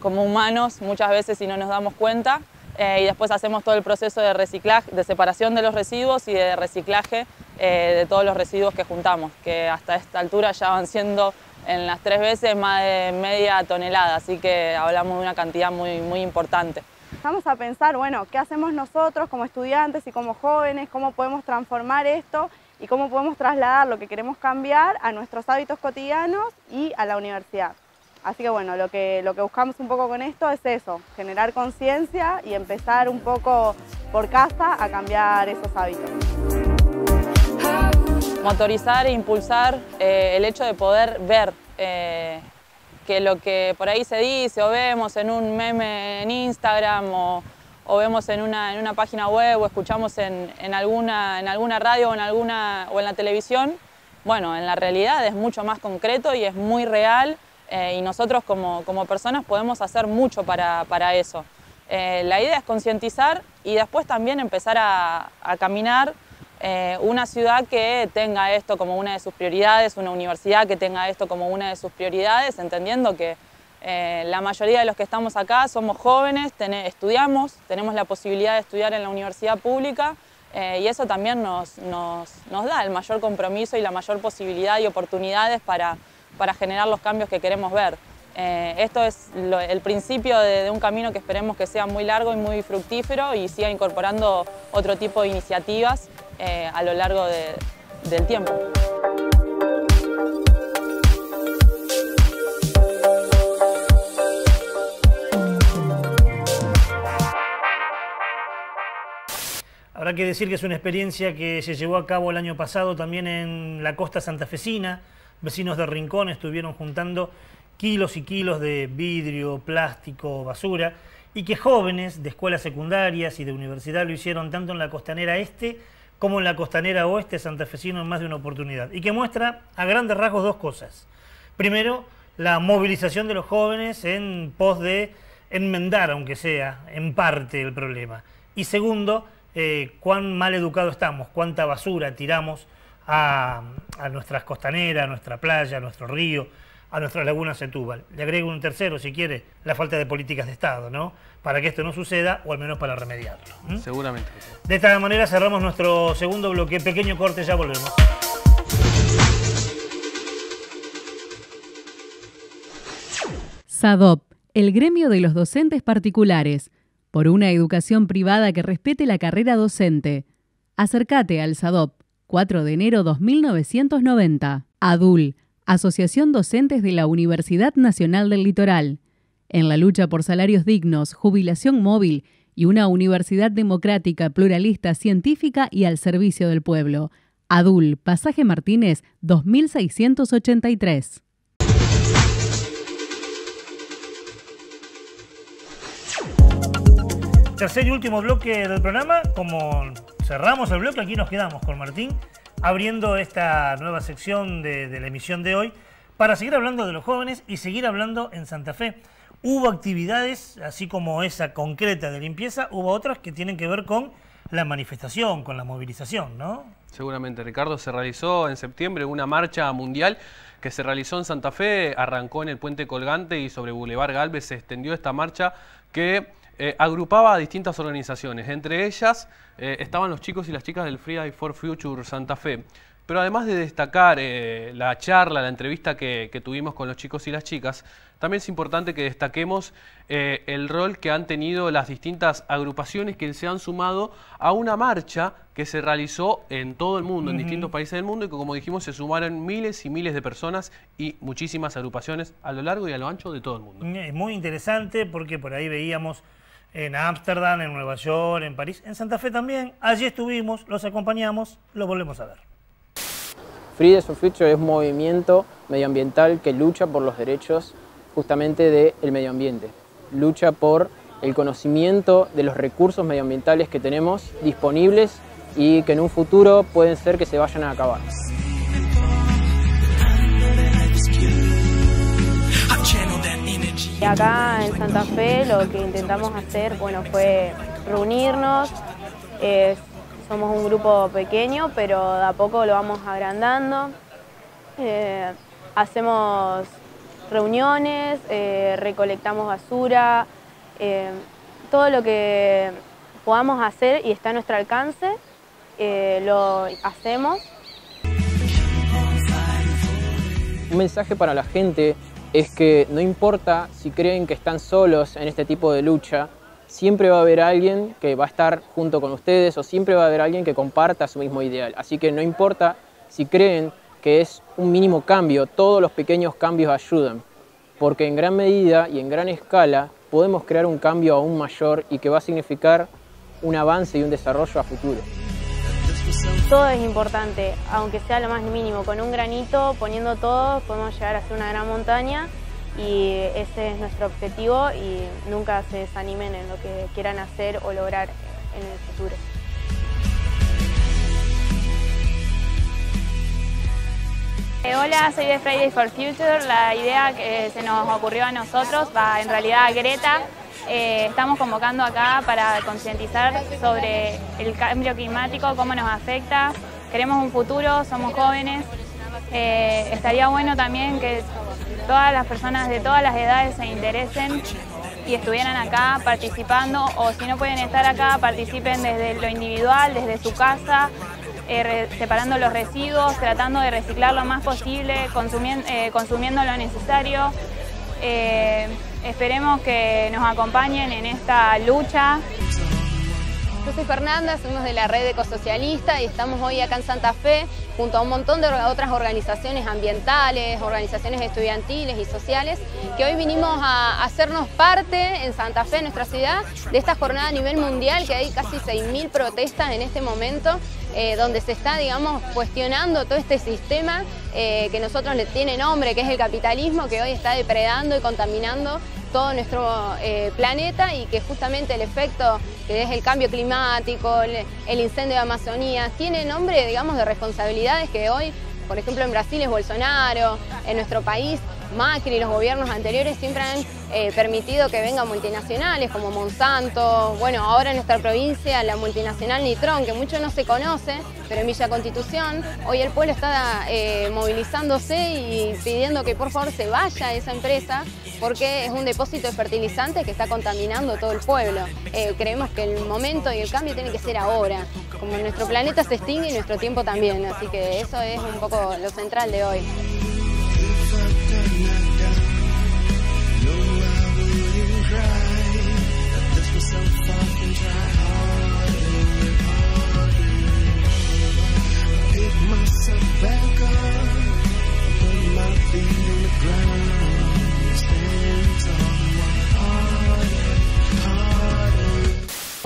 como humanos muchas veces si no nos damos cuenta eh, y después hacemos todo el proceso de reciclaje, de separación de los residuos y de reciclaje eh, de todos los residuos que juntamos, que hasta esta altura ya van siendo en las tres veces más de media tonelada, así que hablamos de una cantidad muy, muy importante. Vamos a pensar, bueno, ¿qué hacemos nosotros como estudiantes y como jóvenes? ¿Cómo podemos transformar esto y cómo podemos trasladar lo que queremos cambiar a nuestros hábitos cotidianos y a la universidad. Así que bueno, lo que, lo que buscamos un poco con esto es eso, generar conciencia y empezar un poco por casa a cambiar esos hábitos. Motorizar e impulsar eh, el hecho de poder ver eh, que lo que por ahí se dice o vemos en un meme en Instagram o, o vemos en una, en una página web o escuchamos en, en, alguna, en alguna radio o en, alguna, o en la televisión, bueno, en la realidad es mucho más concreto y es muy real eh, y nosotros como, como, personas podemos hacer mucho para, para eso. Eh, la idea es concientizar y después también empezar a, caminar eh, una ciudad que tenga esto como una de sus prioridades, una universidad que tenga esto como una de sus prioridades, entendiendo que eh, la mayoría de los que estamos acá somos jóvenes, estudiamos, tenemos la posibilidad de estudiar en la universidad pública eh, y eso también nos, da el mayor compromiso y la mayor posibilidad y oportunidades para, generar los cambios que queremos ver. Eh, esto es el principio de, un camino que esperemos que sea muy largo y muy fructífero y siga incorporando otro tipo de iniciativas a lo largo del tiempo. Habrá que decir que es una experiencia que se llevó a cabo el año pasado también en la costa santafesina. Vecinos de Rincón estuvieron juntando kilos y kilos de vidrio, plástico, basura, y que jóvenes de escuelas secundarias y de universidad lo hicieron tanto en la costanera este como en la costanera oeste santafesino en más de una oportunidad. Y que muestra a grandes rasgos dos cosas. Primero, la movilización de los jóvenes en pos de enmendar, aunque sea en parte, el problema. Y segundo, eh, cuán mal educado estamos, cuánta basura tiramos a, a nuestras costaneras, a nuestra playa, a nuestro río, a nuestras lagunas Setúbal. Le agrego un tercero, si quiere, la falta de políticas de Estado, ¿no? Para que esto no suceda, o al menos para remediarlo. Seguramente. De esta manera cerramos nuestro segundo bloque. Pequeño corte, ya volvemos. SADOP, el gremio de los docentes particulares, por una educación privada que respete la carrera docente. Acércate al SADOP, 4 de enero 2990. ADUL, Asociación Docentes de la Universidad Nacional del Litoral. En la lucha por salarios dignos, jubilación móvil y una universidad democrática, pluralista, científica y al servicio del pueblo. ADUL, Pasaje Martínez, 2683. Tercer y último bloque del programa. Como cerramos el bloque, aquí nos quedamos con Martín abriendo esta nueva sección de, la emisión de hoy para seguir hablando de los jóvenes y seguir hablando en Santa Fe. Hubo actividades, así como esa concreta de limpieza, hubo otras que tienen que ver con la manifestación, con la movilización, ¿no? Seguramente, Ricardo, se realizó en septiembre una marcha mundial que se realizó en Santa Fe, arrancó en el Puente Colgante y sobre Boulevard Galvez se extendió esta marcha que eh, agrupaba a distintas organizaciones. Entre ellas eh, estaban los chicos y las chicas del Free for Future Santa Fe. Pero además de destacar eh, la charla, la entrevista que, que, tuvimos con los chicos y las chicas, también es importante que destaquemos eh, el rol que han tenido las distintas agrupaciones que se han sumado a una marcha que se realizó en todo el mundo, uh -huh. en distintos países del mundo, y que como dijimos se sumaron miles y miles de personas y muchísimas agrupaciones a lo largo y a lo ancho de todo el mundo. Es muy interesante porque por ahí veíamos en Ámsterdam, en Nueva York, en París, en Santa Fe también. Allí estuvimos, los acompañamos, lo volvemos a ver. Fridays for Future es un movimiento medioambiental que lucha por los derechos justamente del medio ambiente. Lucha por el conocimiento de los recursos medioambientales que tenemos disponibles y que en un futuro pueden ser que se vayan a acabar. Acá en Santa Fe lo que intentamos hacer bueno, fue reunirnos, eh, somos un grupo pequeño, pero de a poco lo vamos agrandando. Eh, hacemos reuniones, eh, recolectamos basura, todo lo que podamos hacer y está a nuestro alcance, lo hacemos. Un mensaje para la gente es que no importa si creen que están solos en este tipo de lucha, siempre va a haber alguien que va a estar junto con ustedes o siempre va a haber alguien que comparta su mismo ideal. Así que no importa si creen que es un mínimo cambio, todos los pequeños cambios ayudan, porque en gran medida y en gran escala podemos crear un cambio aún mayor y que va a significar un avance y un desarrollo a futuro. Todo es importante, aunque sea lo más mínimo, con un granito, poniendo todo, podemos llegar a ser una gran montaña y ese es nuestro objetivo y nunca se desanimen en lo que quieran hacer o lograr en el futuro. Eh, hola, soy de Fridays for Future. La idea que se nos ocurrió a nosotros, va en realidad a Greta, eh, estamos convocando acá para concientizar sobre el cambio climático, cómo nos afecta. Queremos un futuro, somos jóvenes. Eh, estaría bueno también que todas las personas de todas las edades se interesen y estuvieran acá participando o si no pueden estar acá, participen desde lo individual, desde su casa, eh, separando los residuos, tratando de reciclar lo más posible, consumiendo, consumiendo lo necesario. Esperemos que nos acompañen en esta lucha. Yo soy Fernanda, somos de la red ecosocialista y estamos hoy acá en Santa Fe junto a un montón de otras organizaciones ambientales, organizaciones estudiantiles y sociales, que hoy vinimos a hacernos parte en Santa Fe, nuestra ciudad, de esta jornada a nivel mundial, que hay casi 6.000 protestas en este momento, eh, donde se está, digamos, cuestionando todo este sistema eh, que nosotros le tiene nombre, que es el capitalismo, que hoy está depredando y contaminando todo nuestro eh, planeta y que justamente el efecto que es el cambio climático, el, el, incendio de Amazonía, tiene nombre, digamos, de responsabilidades que hoy, por ejemplo, en Brasil es Bolsonaro, en nuestro país Macri y los gobiernos anteriores siempre han eh, permitido que vengan multinacionales como Monsanto, bueno, ahora en nuestra provincia la multinacional Nitron, que mucho no se conoce, pero en Villa Constitución hoy el pueblo está eh, movilizándose y pidiendo que por favor se vaya esa empresa porque es un depósito de fertilizantes que está contaminando todo el pueblo. Eh, creemos que el momento y el cambio tiene que ser ahora, como nuestro planeta se extingue y nuestro tiempo también, así que eso es un poco lo central de hoy. back up. I put my feet in the ground.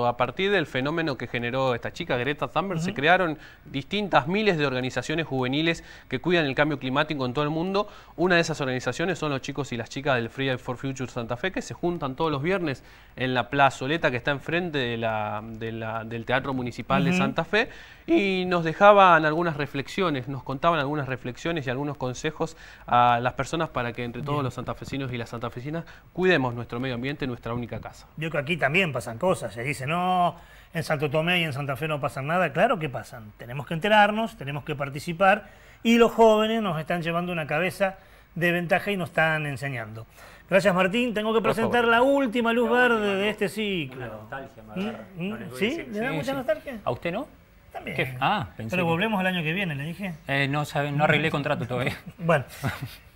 A partir del fenómeno que generó esta chica, Greta Thunberg, se crearon distintas miles de organizaciones juveniles que cuidan el cambio climático en todo el mundo. Una de esas organizaciones son los chicos y las chicas del Free for Future Santa Fe, que se juntan todos los viernes en la plazoleta que está enfrente de la, del Teatro Municipal de Santa Fe y nos dejaban algunas reflexiones, nos contaban algunas reflexiones y algunos consejos a las personas para que entre todos los santafesinos y las santafesinas cuidemos nuestro medio ambiente, nuestra única casa. Yo que aquí también pasan cosas, se dice, no, en Santo Tomé y en Santa Fe no pasan nada, claro que pasan, tenemos que enterarnos, tenemos que participar y los jóvenes nos están llevando una cabeza de ventaja y nos están enseñando. Gracias Martín, tengo que presentar la última luz verde de este ciclo. nostalgia, ¿Mm? ¿Mm? ¿Sí? ¿Le da mucha nostalgia? ¿A usted no? También. Ah, pensé Pero volvemos el año que viene, le dije. Eh, no, sabe, no arreglé contrato todavía. bueno,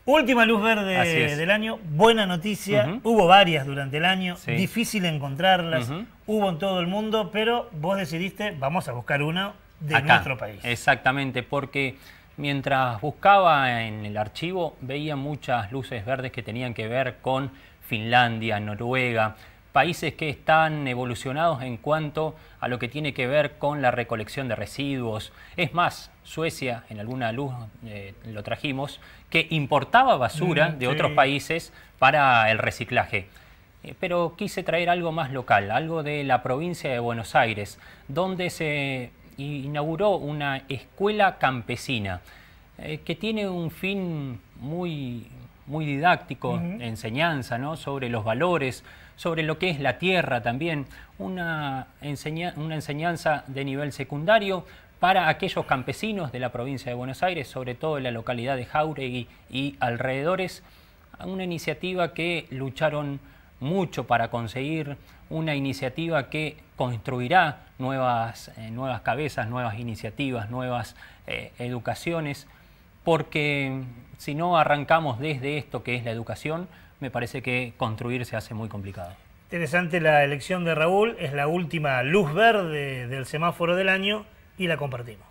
última luz verde del año. Buena noticia. Hubo varias durante el año. Difícil encontrarlas. Hubo en todo el mundo, pero vos decidiste, vamos a buscar una de nuestro país. Exactamente, porque mientras buscaba en el archivo veía muchas luces verdes que tenían que ver con Finlandia, Noruega, países que están evolucionados en cuanto a lo que tiene que ver con la recolección de residuos. Es más, Suecia, en alguna luz eh, lo trajimos, que importaba basura mm, de otros países para el reciclaje. Eh, pero quise traer algo más local, algo de la provincia de Buenos Aires, donde se inauguró una escuela campesina eh, que tiene un fin muy, muy didáctico, enseñanza ¿no? sobre los valores, sobre lo que es la tierra también, una, una enseñanza de nivel secundario para aquellos campesinos de la provincia de Buenos Aires, sobre todo en la localidad de Jauregui y alrededores, una iniciativa que lucharon mucho para conseguir, una iniciativa que construirá nuevas, eh, nuevas cabezas, nuevas iniciativas, nuevas eh, educaciones, porque si no arrancamos desde esto que es la educación, me parece que construir se hace muy complicado. Interesante la elección de Raúl, es la última luz verde del semáforo del año y la compartimos.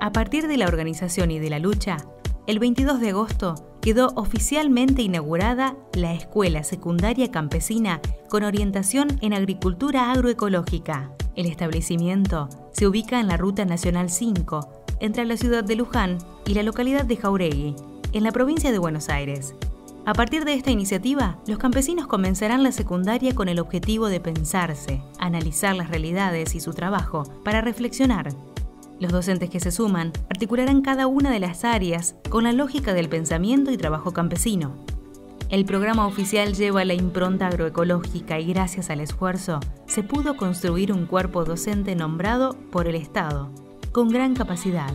A partir de la organización y de la lucha, el 22 de agosto quedó oficialmente inaugurada la Escuela Secundaria Campesina con orientación en agricultura agroecológica. El establecimiento se ubica en la Ruta Nacional 5, entre la ciudad de Luján y la localidad de Jauregui, en la provincia de Buenos Aires. A partir de esta iniciativa, los campesinos comenzarán la secundaria con el objetivo de pensarse, analizar las realidades y su trabajo para reflexionar los docentes que se suman articularán cada una de las áreas con la lógica del pensamiento y trabajo campesino. El programa oficial lleva la impronta agroecológica y gracias al esfuerzo se pudo construir un cuerpo docente nombrado por el Estado, con gran capacidad.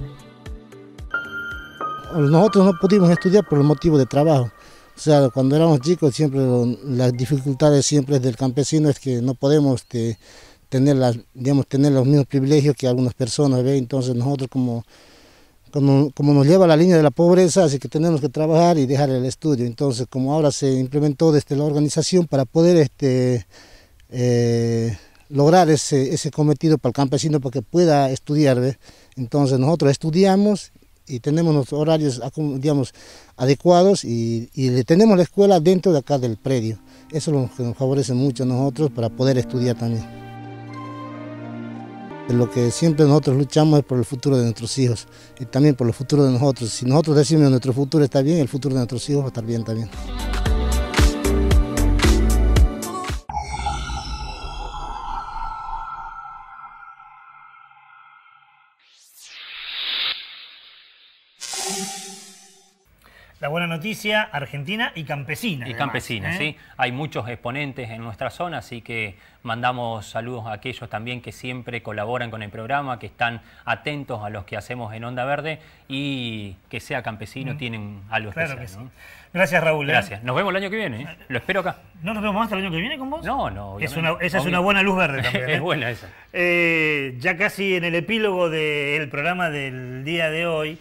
Nosotros no pudimos estudiar por el motivo de trabajo. O sea, cuando éramos chicos siempre las dificultades siempre del campesino es que no podemos este, tener, las, digamos, tener los mismos privilegios que algunas personas, ¿ve? Entonces nosotros como, como, nos lleva la línea de la pobreza, así que tenemos que trabajar y dejar el estudio. Entonces, como ahora se implementó desde la organización para poder este, eh, lograr ese, ese cometido para el campesino para que pueda estudiar, ¿ve? Entonces nosotros estudiamos y tenemos los horarios digamos, adecuados y, y tenemos la escuela dentro de acá del predio. Eso es lo que nos favorece mucho a nosotros para poder estudiar también. Lo que siempre nosotros luchamos es por el futuro de nuestros hijos y también por el futuro de nosotros. Si nosotros decimos que nuestro futuro está bien, el futuro de nuestros hijos va a estar bien también. La buena noticia, argentina y campesina. Y además, campesina, ¿eh? sí. Hay muchos exponentes en nuestra zona, así que mandamos saludos a aquellos también que siempre colaboran con el programa, que están atentos a los que hacemos en Onda Verde y que sea campesino Mm. tienen algo Claro especial. que ¿no? Gracias, Raúl. ¿eh? Gracias. Nos vemos el año que viene. ¿eh? Lo espero acá. ¿No nos vemos hasta el año que viene con vos? No, no. Es obviamente. una, esa es Obvio. una buena luz verde también. ¿eh? es buena esa. Ya casi en el epílogo del programa del día de hoy,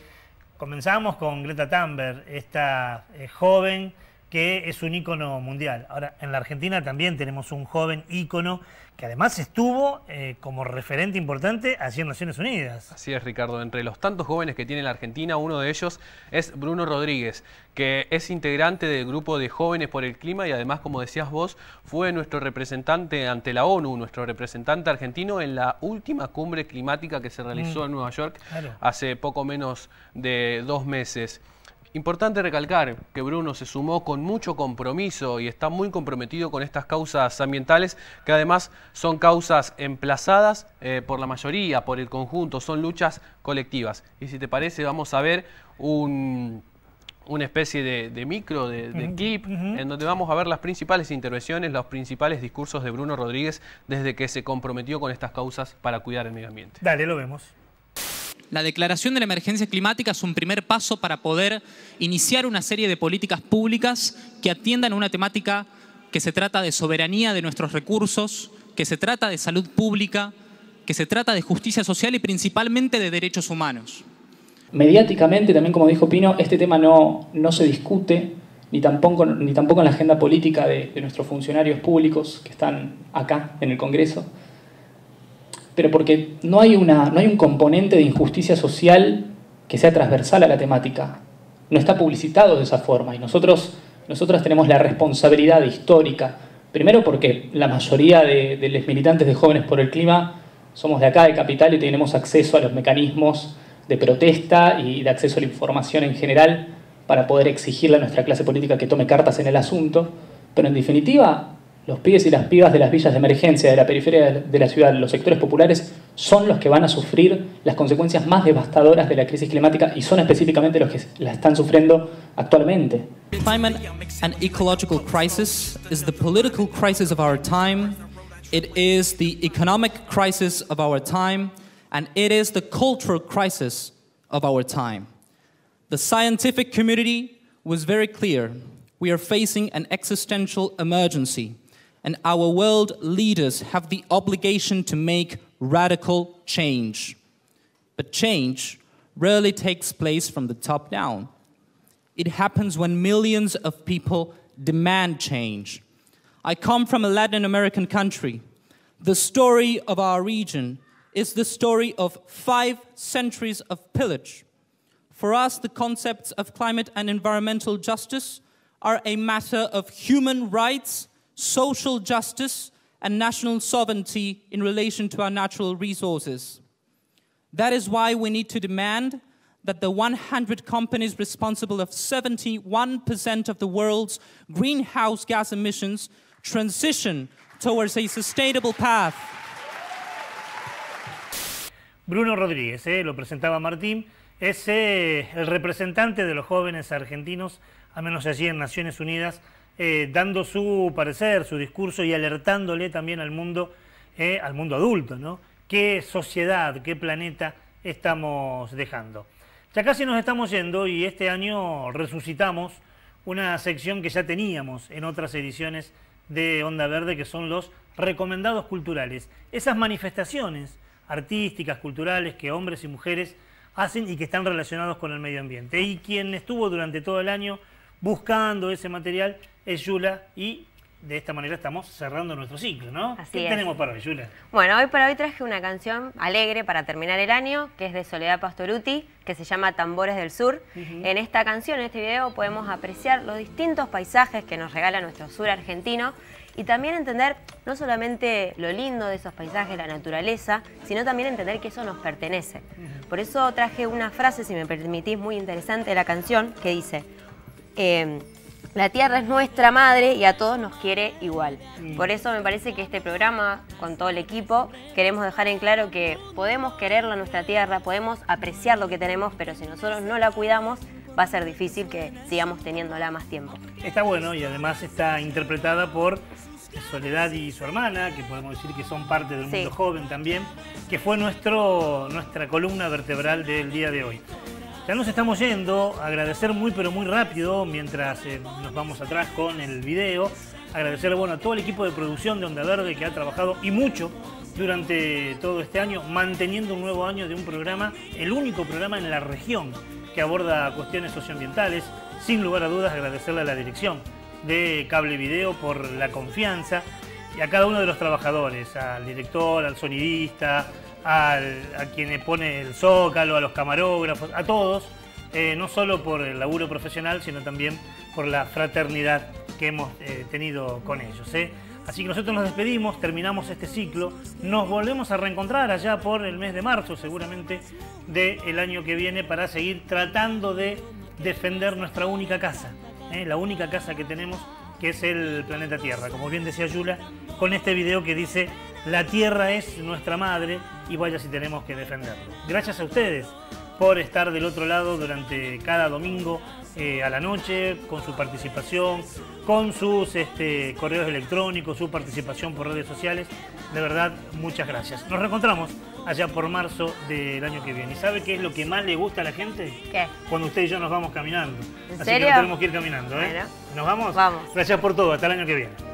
comenzamos con Greta Thunberg, esta eh, joven que es un ícono mundial. Ahora, en la Argentina también tenemos un joven ícono que además estuvo eh, como referente importante allí en Naciones Unidas. Así es, Ricardo. Entre los tantos jóvenes que tiene la Argentina, uno de ellos es Bruno Rodríguez, que es integrante del grupo de Jóvenes por el Clima y además, como decías vos, fue nuestro representante ante la ONU, nuestro representante argentino en la última cumbre climática que se realizó Mm. en Nueva York Claro. hace poco menos de dos meses. Importante recalcar que Bruno se sumó con mucho compromiso y está muy comprometido con estas causas ambientales, que además son causas emplazadas eh, por la mayoría, por el conjunto, son luchas colectivas. Y si te parece, vamos a ver un- una especie de, de micro, de, de clip, en donde vamos a ver las principales intervenciones, los principales discursos de Bruno Rodríguez desde que se comprometió con estas causas para cuidar el medio ambiente. Dale, lo vemos. La declaración de la emergencia climática es un primer paso para poder iniciar una serie de políticas públicas que atiendan una temática que se trata de soberanía de nuestros recursos, que se trata de salud pública, que se trata de justicia social y principalmente de derechos humanos. Mediáticamente, también como dijo Pino, este tema no, no se discute, ni tampoco, ni tampoco en la agenda política de nuestros funcionarios públicos que están acá en el Congreso, pero porque no hay, una, no hay un componente de injusticia social que sea transversal a la temática. No está publicitado de esa forma y nosotros, nosotras tenemos la responsabilidad histórica, primero porque la mayoría de, de los militantes de Jóvenes por el Clima somos de acá, de Capital, y tenemos acceso a los mecanismos de protesta y de acceso a la información en general para poder exigirle a nuestra clase política que tome cartas en el asunto. Pero en definitiva, los pibes y las pibas de las villas de emergencia, de la periferia de la ciudad, los sectores populares, son los que van a sufrir las consecuencias más devastadoras de la crisis climática y son específicamente los que la están sufriendo actualmente. Climate and ecological crisis is the political crisis of our time. It is the economic crisis of our time. And it is the cultural crisis of our time. The scientific community was very clear. We are facing an existential emergency, and our world leaders have the obligation to make radical change. But change rarely takes place from the top down. It happens when millions of people demand change. I come from a Latin American country. The story of our region is the story of five centuries of pillage. For us, the concepts of climate and environmental justice are a matter of human rights, social justice, and national sovereignty in relation to our natural resources. That is why we need to demand that the 100 companies responsible of 71% of the world's greenhouse gas emissions transition towards a sustainable path. Bruno Rodríguez, eh, lo presentaba Martín, es eh, el representante de los jóvenes argentinos, al menos allí en Naciones Unidas, eh, dando su parecer, su discurso y alertándole también al mundo, eh, al mundo adulto, ¿no? ¿Qué sociedad, qué planeta estamos dejando? Ya casi nos estamos yendo y este año resucitamos una sección que ya teníamos en otras ediciones de Onda Verde, que son los recomendados culturales. Esas manifestaciones artísticas, culturales, que hombres y mujeres hacen y que están relacionados con el medio ambiente. Y quien estuvo durante todo el año buscando ese material es Yula y de esta manera estamos cerrando nuestro ciclo, ¿no? Así ¿Qué es. tenemos para hoy, Yula? Bueno, hoy para hoy traje una canción alegre para terminar el año, que es de Soledad Pastoruti, que se llama Tambores del Sur. En esta canción, en este video, podemos apreciar los distintos paisajes que nos regala nuestro sur argentino y también entender no solamente lo lindo de esos paisajes, la naturaleza, sino también entender que eso nos pertenece. Por eso traje una frase, si me permitís, muy interesante de la canción, que dice, eh, La tierra es nuestra madre y a todos nos quiere igual. Por eso me parece que este programa, con todo el equipo, queremos dejar en claro que podemos quererla nuestra tierra, podemos apreciar lo que tenemos, pero si nosotros no la cuidamos, va a ser difícil que sigamos teniéndola más tiempo. Está bueno y además está interpretada por Soledad y su hermana, que podemos decir que son parte del mundo joven también, que fue nuestro, nuestra columna vertebral del día de hoy. Ya nos estamos yendo, agradecer muy pero muy rápido mientras eh, nos vamos atrás con el video. Agradecer bueno, a todo el equipo de producción de Onda Verde que ha trabajado y mucho durante todo este año, manteniendo un nuevo año de un programa, el único programa en la región que aborda cuestiones socioambientales. Sin lugar a dudas agradecerle a la dirección de Cable Video por la confianza y a cada uno de los trabajadores, al director, al sonidista, a quien pone el zócalo, a los camarógrafos, a todos, eh, no solo por el laburo profesional, sino también por la fraternidad que hemos eh, tenido con ellos. ¿eh? Así que nosotros nos despedimos, terminamos este ciclo, nos volvemos a reencontrar allá por el mes de marzo seguramente del año que viene para seguir tratando de defender nuestra única casa, la única casa que tenemos que es el planeta Tierra. Como bien decía Yula, con este video que dice la Tierra es nuestra madre y vaya si tenemos que defenderlo. Gracias a ustedes por estar del otro lado durante cada domingo eh, a la noche, con su participación, con sus este, correos electrónicos, su participación por redes sociales. De verdad, muchas gracias. Nos reencontramos allá por marzo del año que viene. ¿Y sabe qué es lo que más le gusta a la gente? ¿Qué? Cuando usted y yo nos vamos caminando. ¿En Así serio? que no tenemos que ir caminando, ¿eh? ¿Nos vamos? Vamos. Gracias por todo. Hasta el año que viene.